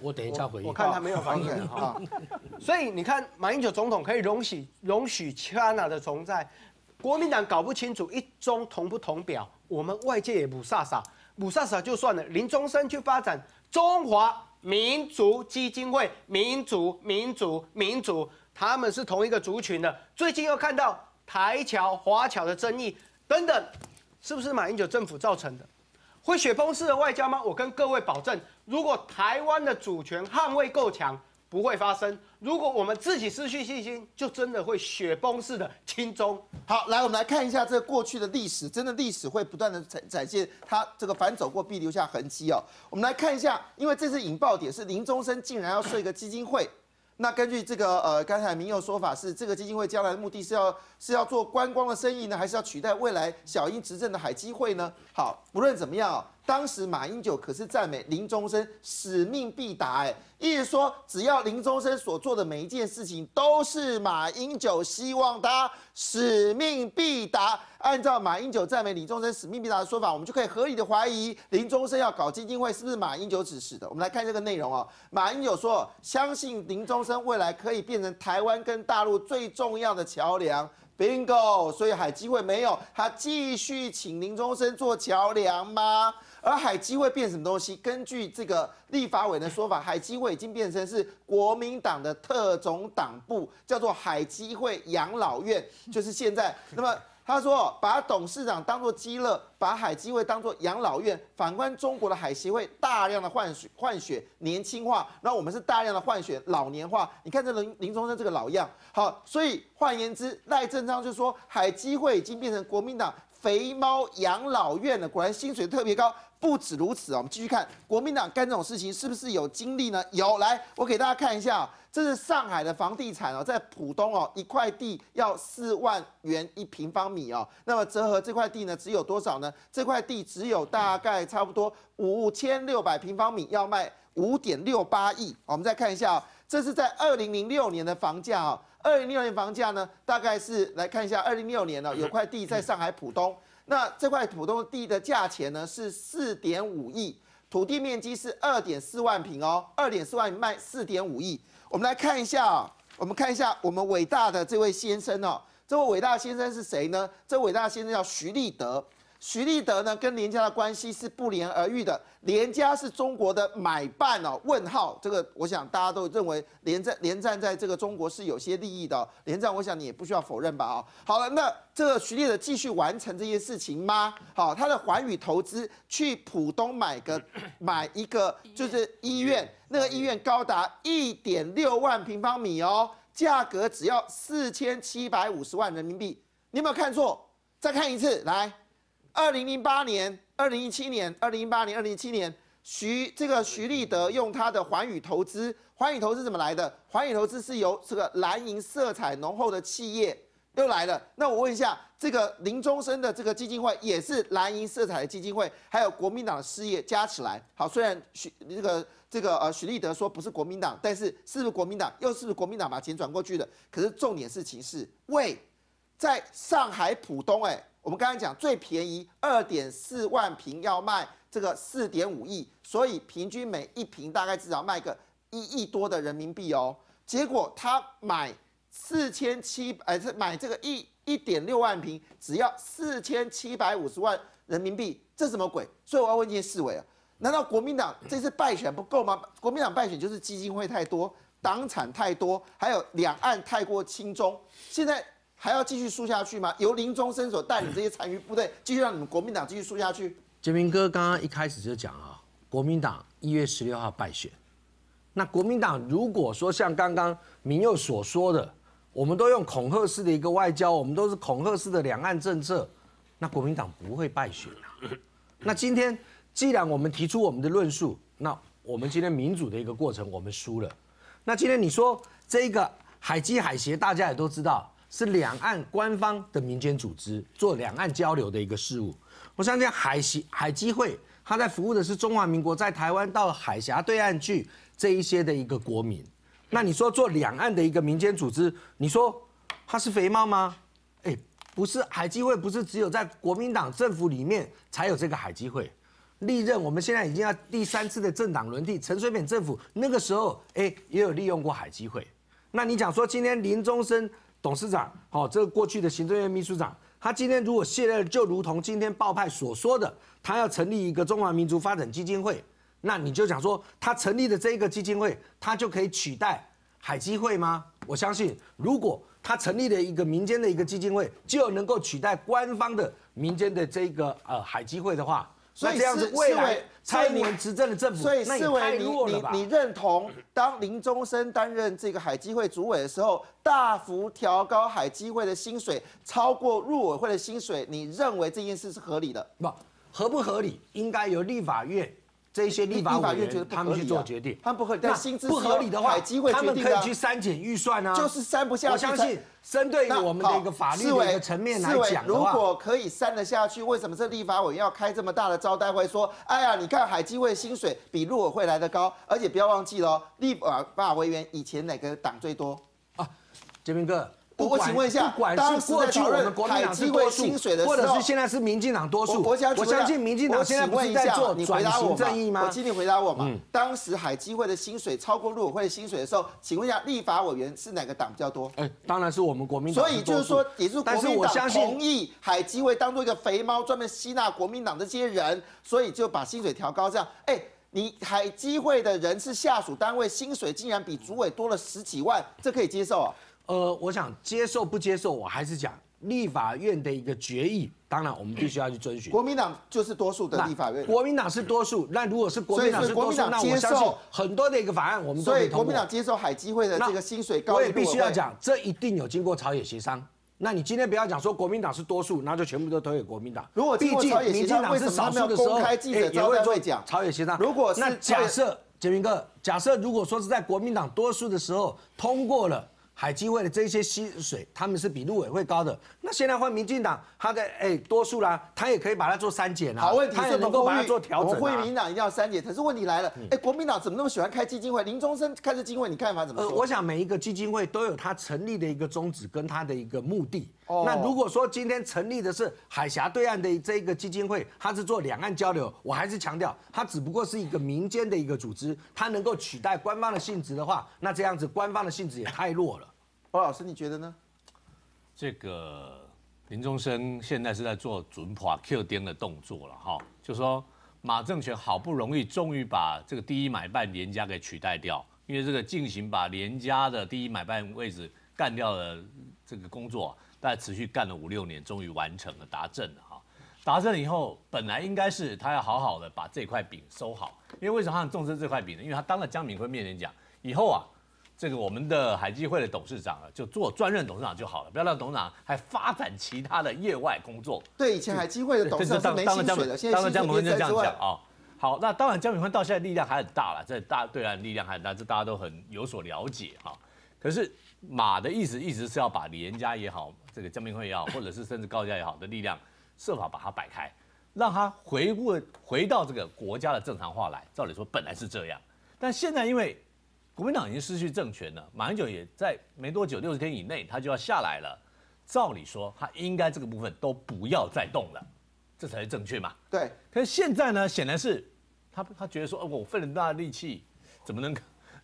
我等一下回应。我看他没有反应哈。所以你看，马英九总统可以容许容许 China 的存在，国民党搞不清楚一中同不同表，我们外界也不飒飒，不飒飒就算了。林中生去发展中华民族基金会，民族民族民族，他们是同一个族群的。最近又看到台侨华侨的争议等等，是不是马英九政府造成的？会雪崩式的外交吗？我跟各位保证，如果台湾的主权捍卫够强，不会发生。如果我们自己失去信心，就真的会雪崩式的轻中。好，来我们来看一下这过去的历史，真的历史会不断的展展现它这个反走过必留下痕迹哦。我们来看一下，因为这次引爆点是林宗生竟然要设一个基金会。那根据这个呃刚才民友说法是，这个基金会将来的目的是要是要做观光的生意呢，还是要取代未来小英执政的海基会呢？好，不论怎么样，当时马英九可是赞美林中生使命必达，哎，意思说只要林中生所做的每一件事情都是马英九希望他使命必达。按照马英九赞美李宗生使命必达的说法，我们就可以合理的怀疑林中生要搞基金会是不是马英九指使的。我们来看这个内容哦。马英九说，相信林中生未来可以变成台湾跟大陆最重要的桥梁。Bingo！所以海基会没有，他继续请林中生做桥梁吗？而海基会变什么东西？根据这个立法委的说法，海基会已经变成是国民党的特种党部，叫做海基会养老院，就是现在。那么他说，把董事长当做基乐，把海基会当做养老院。反观中国的海协会，大量的换血、换血年轻化，那我们是大量的换血老年化。你看这林林宗生这个老样，好，所以换言之，赖正昌就说，海基会已经变成国民党肥猫养老院了。果然薪水特别高。不止如此啊，我们继续看国民党干这种事情是不是有经历呢？有，来，我给大家看一下，这是上海的房地产哦，在浦东哦，一块地要四万元一平方米哦，那么折合这块地呢，只有多少呢？这块地只有大概差不多五千六百平方米，要卖五点六八亿。我们再看一下，这是在二零零六年的房价哦，二零零六年房价呢，大概是来看一下，二零零六年呢，有块地在上海浦东。那这块土豆地的价钱呢是四点五亿，土地面积是二点四万平哦，二点四万卖四点五亿。我们来看一下，我们看一下我们伟大的这位先生哦，这位伟大先生是谁呢？这伟大先生叫徐立德。徐立德呢，跟连家的关系是不言而喻的。连家是中国的买办哦，问号。这个我想大家都认为连战连战在这个中国是有些利益的。连战，我想你也不需要否认吧？哦，好了，那这个徐立德继续完成这件事情吗？好，他的环宇投资去浦东买个买一个就是医院，那个医院高达一点六万平方米哦，价格只要四千七百五十万人民币。你有没有看错？再看一次，来。二零零八年、二零一七年、二零一八年、二零一七年，徐这个徐立德用他的环宇投资，环宇投资怎么来的？环宇投资是由这个蓝银色彩浓厚的企业又来了。那我问一下，这个林中生的这个基金会也是蓝银色彩的基金会，还有国民党的事业加起来，好，虽然徐这个这个呃徐立德说不是国民党，但是是不是国民党？又是不是国民党把钱转过去的？可是重点事情是，为，在上海浦东，哎。我们刚才讲最便宜二点四万平要卖这个四点五亿，所以平均每一平大概至少卖个一亿多的人民币哦。结果他买四千七，呃，是买这个一一点六万平，只要四千七百五十万人民币，这什么鬼？所以我要问一些市委啊，难道国民党这次败选不够吗？国民党败选就是基金会太多，党产太多，还有两岸太过轻中，现在。还要继续输下去吗？由林中生所带领这些残余部队，继续让你们国民党继续输下去？杰明哥刚刚一开始就讲啊，国民党一月十六号败选，那国民党如果说像刚刚民佑所说的，我们都用恐吓式的一个外交，我们都是恐吓式的两岸政策，那国民党不会败选啊。那今天既然我们提出我们的论述，那我们今天民主的一个过程我们输了。那今天你说这个海基海协，大家也都知道。是两岸官方的民间组织做两岸交流的一个事务。我相信海基海基会，他在服务的是中华民国在台湾到海峡对岸去这一些的一个国民。那你说做两岸的一个民间组织，你说他是肥猫吗？哎，不是海基会，不是只有在国民党政府里面才有这个海基会。历任我们现在已经要第三次的政党轮替，陈水扁政府那个时候，哎，也有利用过海基会。那你讲说今天林中生董事长，好，这个过去的行政院秘书长，他今天如果卸任，就如同今天报派所说的，他要成立一个中华民族发展基金会，那你就讲说他成立的这一个基金会，他就可以取代海基会吗？我相信，如果他成立了一个民间的一个基金会，就能够取代官方的民间的这个呃海基会的话。所以这样子，未来蔡英文执政的政府，所以四维你？你你认同当林中生担任这个海基会主委的时候，大幅调高海基会的薪水，超过入委会的薪水，你认为这件事是合理的？不合不合理，应该由立法院这些立法委员觉得他们去做决定。他们不合理，但薪资不合理的话，海基会他们可以去删减预算啊，就是删不下去。我相信，针对于我们的一个法律的一个层面来讲如果可以删得下去，为什么这立法委员要开这么大的招待会，说，哎呀，你看海基会薪水比入委会来的高，而且不要忘记了，立法委员以前哪个党最多啊？杰明哥。我请问一下，不管是过去我们国民党是多数，或者是现在是民进党多数，我我相信民进党现在不是在做转型正义吗？我请你回答我嘛。当时海基会的薪水超过陆委会的薪水的时候，请问一下，立法委员是哪个党比较多？哎，当然是我们国民党。所以就是说，也是国民党同意海基会当做一个肥猫，专门吸纳国民党这些人，所以就把薪水调高。这样，哎，你海基会的人是下属单位，薪水竟然比主委多了十几万，这可以接受啊？呃，我想接受不接受，我还是讲立法院的一个决议。当然，我们必须要去遵循。国民党就是多数的立法院，国民党是多数。那如果是国民党是多数，那我相信很多的一个法案，我们都所以国民党接受海基会的这个薪水高，我也必须要讲，这一定有经过朝野协商。那你今天不要讲说国民党是多数，那就全部都推给国民党。如果毕竟民进党是少数的时候，也会做讲朝野协商。如果那假设杰明哥，假设如果说是在国民党多数的时候通过了。海基会的这些薪水，他们是比陆委会高的。那现在换民进党，他的哎多数啦，他也可以把它做删减啊。好问题，他也能够把它做调整啊。国民党一定要删减，可是问题来了，哎，国民党怎么那么喜欢开基金会？林中生开这基金会，你看法怎么说？我想每一个基金会都有它成立的一个宗旨跟它的一个目的。那如果说今天成立的是海峡对岸的这个基金会，它是做两岸交流，我还是强调，它只不过是一个民间的一个组织，它能够取代官方的性质的话，那这样子官方的性质也太弱了。欧老师，你觉得呢？这个林中生现在是在做准破 Q 颠的动作了哈，就说马政权好不容易终于把这个第一买办连家给取代掉，因为这个进行把连家的第一买办位置干掉的这个工作，大概持续干了五六年，终于完成了达阵了哈。达阵以后，本来应该是他要好好的把这块饼收好，因为为什么他重视这块饼呢？因为他当了江敏辉面前讲，以后啊。这个我们的海基会的董事长啊，就做专任董事长就好了，不要让董事长还发展其他的业外工作。对，以前海基会的董事长没薪水的，现在江敏坤就这样讲啊。好，那当然江明坤到现在力量还很大了，这大对岸力量还很大，这大家都很有所了解哈。可是马的意思一直是要把李延家也好，这个江明坤也好，或者是甚至高家也好的力量，设法把它摆开，让他回过回到这个国家的正常化来。照理说本来是这样，但现在因为。国民党已经失去政权了，马英九也在没多久，六十天以内他就要下来了。照理说，他应该这个部分都不要再动了，这才是正确嘛？对。可是现在呢，显然是他他觉得说，哦，我费了那么大的力气，怎么能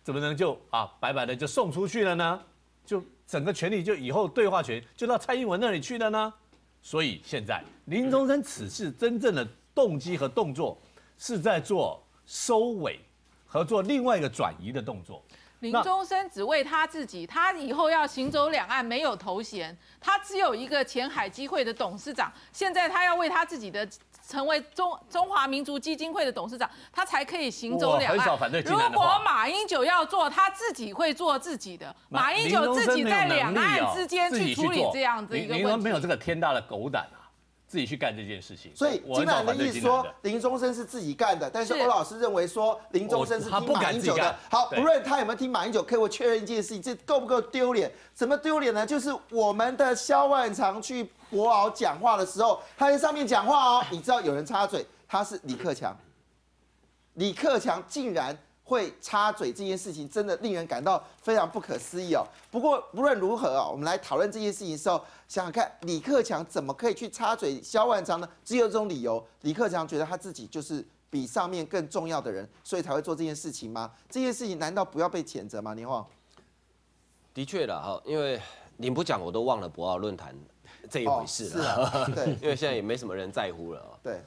怎么能就啊白白的就送出去了呢？就整个权力就以后对话权就到蔡英文那里去了呢？所以现在林中生此次真正的动机和动作是在做收尾。合作另外一个转移的动作，林中生只为他自己，他以后要行走两岸没有头衔，他只有一个前海基会的董事长，现在他要为他自己的成为中中华民族基金会的董事长，他才可以行走两岸。如果马英九要做，他自己会做自己的。马英九自己在两岸之间去处理这样子一个问题，没有这个天大的狗胆啊！自己去干这件事情，所以金南的意思说林宗生是自己干的，但是欧老师认为说林宗生是听马英九的。好，不论他有没有听马英九，可以我确认一件事情，这够不够丢脸？怎么丢脸呢？就是我们的萧万长去博鳌讲话的时候，他在上面讲话哦，你知道有人插嘴，他是李克强，李克强竟然。会插嘴这件事情，真的令人感到非常不可思议哦。不过不论如何啊，我们来讨论这件事情的时候，想想看，李克强怎么可以去插嘴萧万长呢？只有这种理由，李克强觉得他自己就是比上面更重要的人，所以才会做这件事情吗？这件事情难道不要被谴责吗？你晃，的确了哈，因为你不讲我都忘了博鳌论坛这一回事了，哦是啊对 因为现在也没什么人在乎了哦。对，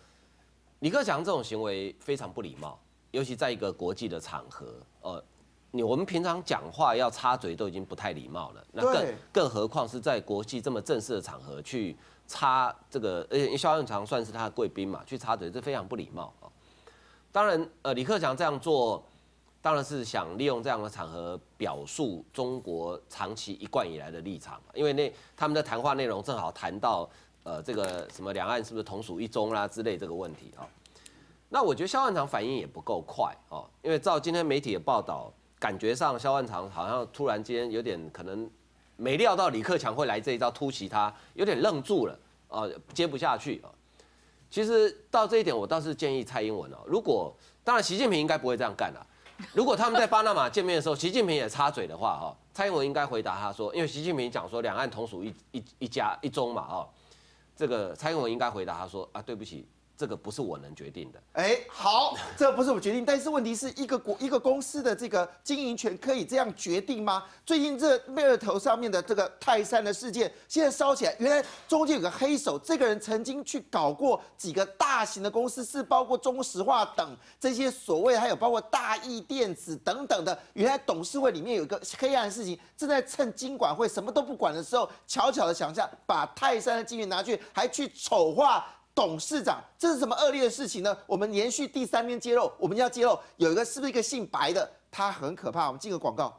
李克强这种行为非常不礼貌，尤其在一个国际的场合，呃，你我们平常讲话要插嘴都已经不太礼貌了，那更更何况是在国际这么正式的场合去插这个，而且萧万长算是他的贵宾嘛，去插嘴这非常不礼貌啊。当然，呃，李克强这样做，当然是想利用这样的场合表述中国长期一贯以来的立场嘛，因为那他们的谈话内容正好谈到呃这个什么两岸是不是同属一中啦之类这个问题啊。那我觉得萧万长反应也不够快哦，因为照今天媒体的报道，感觉上萧万长好像突然间有点可能没料到李克强会来这一招突袭他，有点愣住了啊、接不下去啊。其实到这一点，我倒是建议蔡英文哦，如果当然习近平应该不会这样干啦。如果他们在巴拿马见面的时候，习近平也插嘴的话，哈，蔡英文应该回答他说，因为习近平讲说两岸同属一一一家一中嘛，哦，这个蔡英文应该回答他说啊，对不起，这个不是我能决定的。哎，好，这不是我决定，但是问题是一个国一个公司的这个经营权可以这样决定吗？最近这热头上面的这个泰山的事件，现在烧起来，原来中间有个黑手，这个人曾经去搞过几个大型的公司，是包括中石化等这些所谓，还有包括大义电子等等的，原来董事会里面有一个黑暗的事情，正在趁金管会什么都不管的时候，悄悄的想下把泰山的经营拿去，还去丑化。董事长，这是什么恶劣的事情呢？我们连续第三天揭露，我们要揭露有一个是不是一个姓白的，他很可怕。我们进个广告。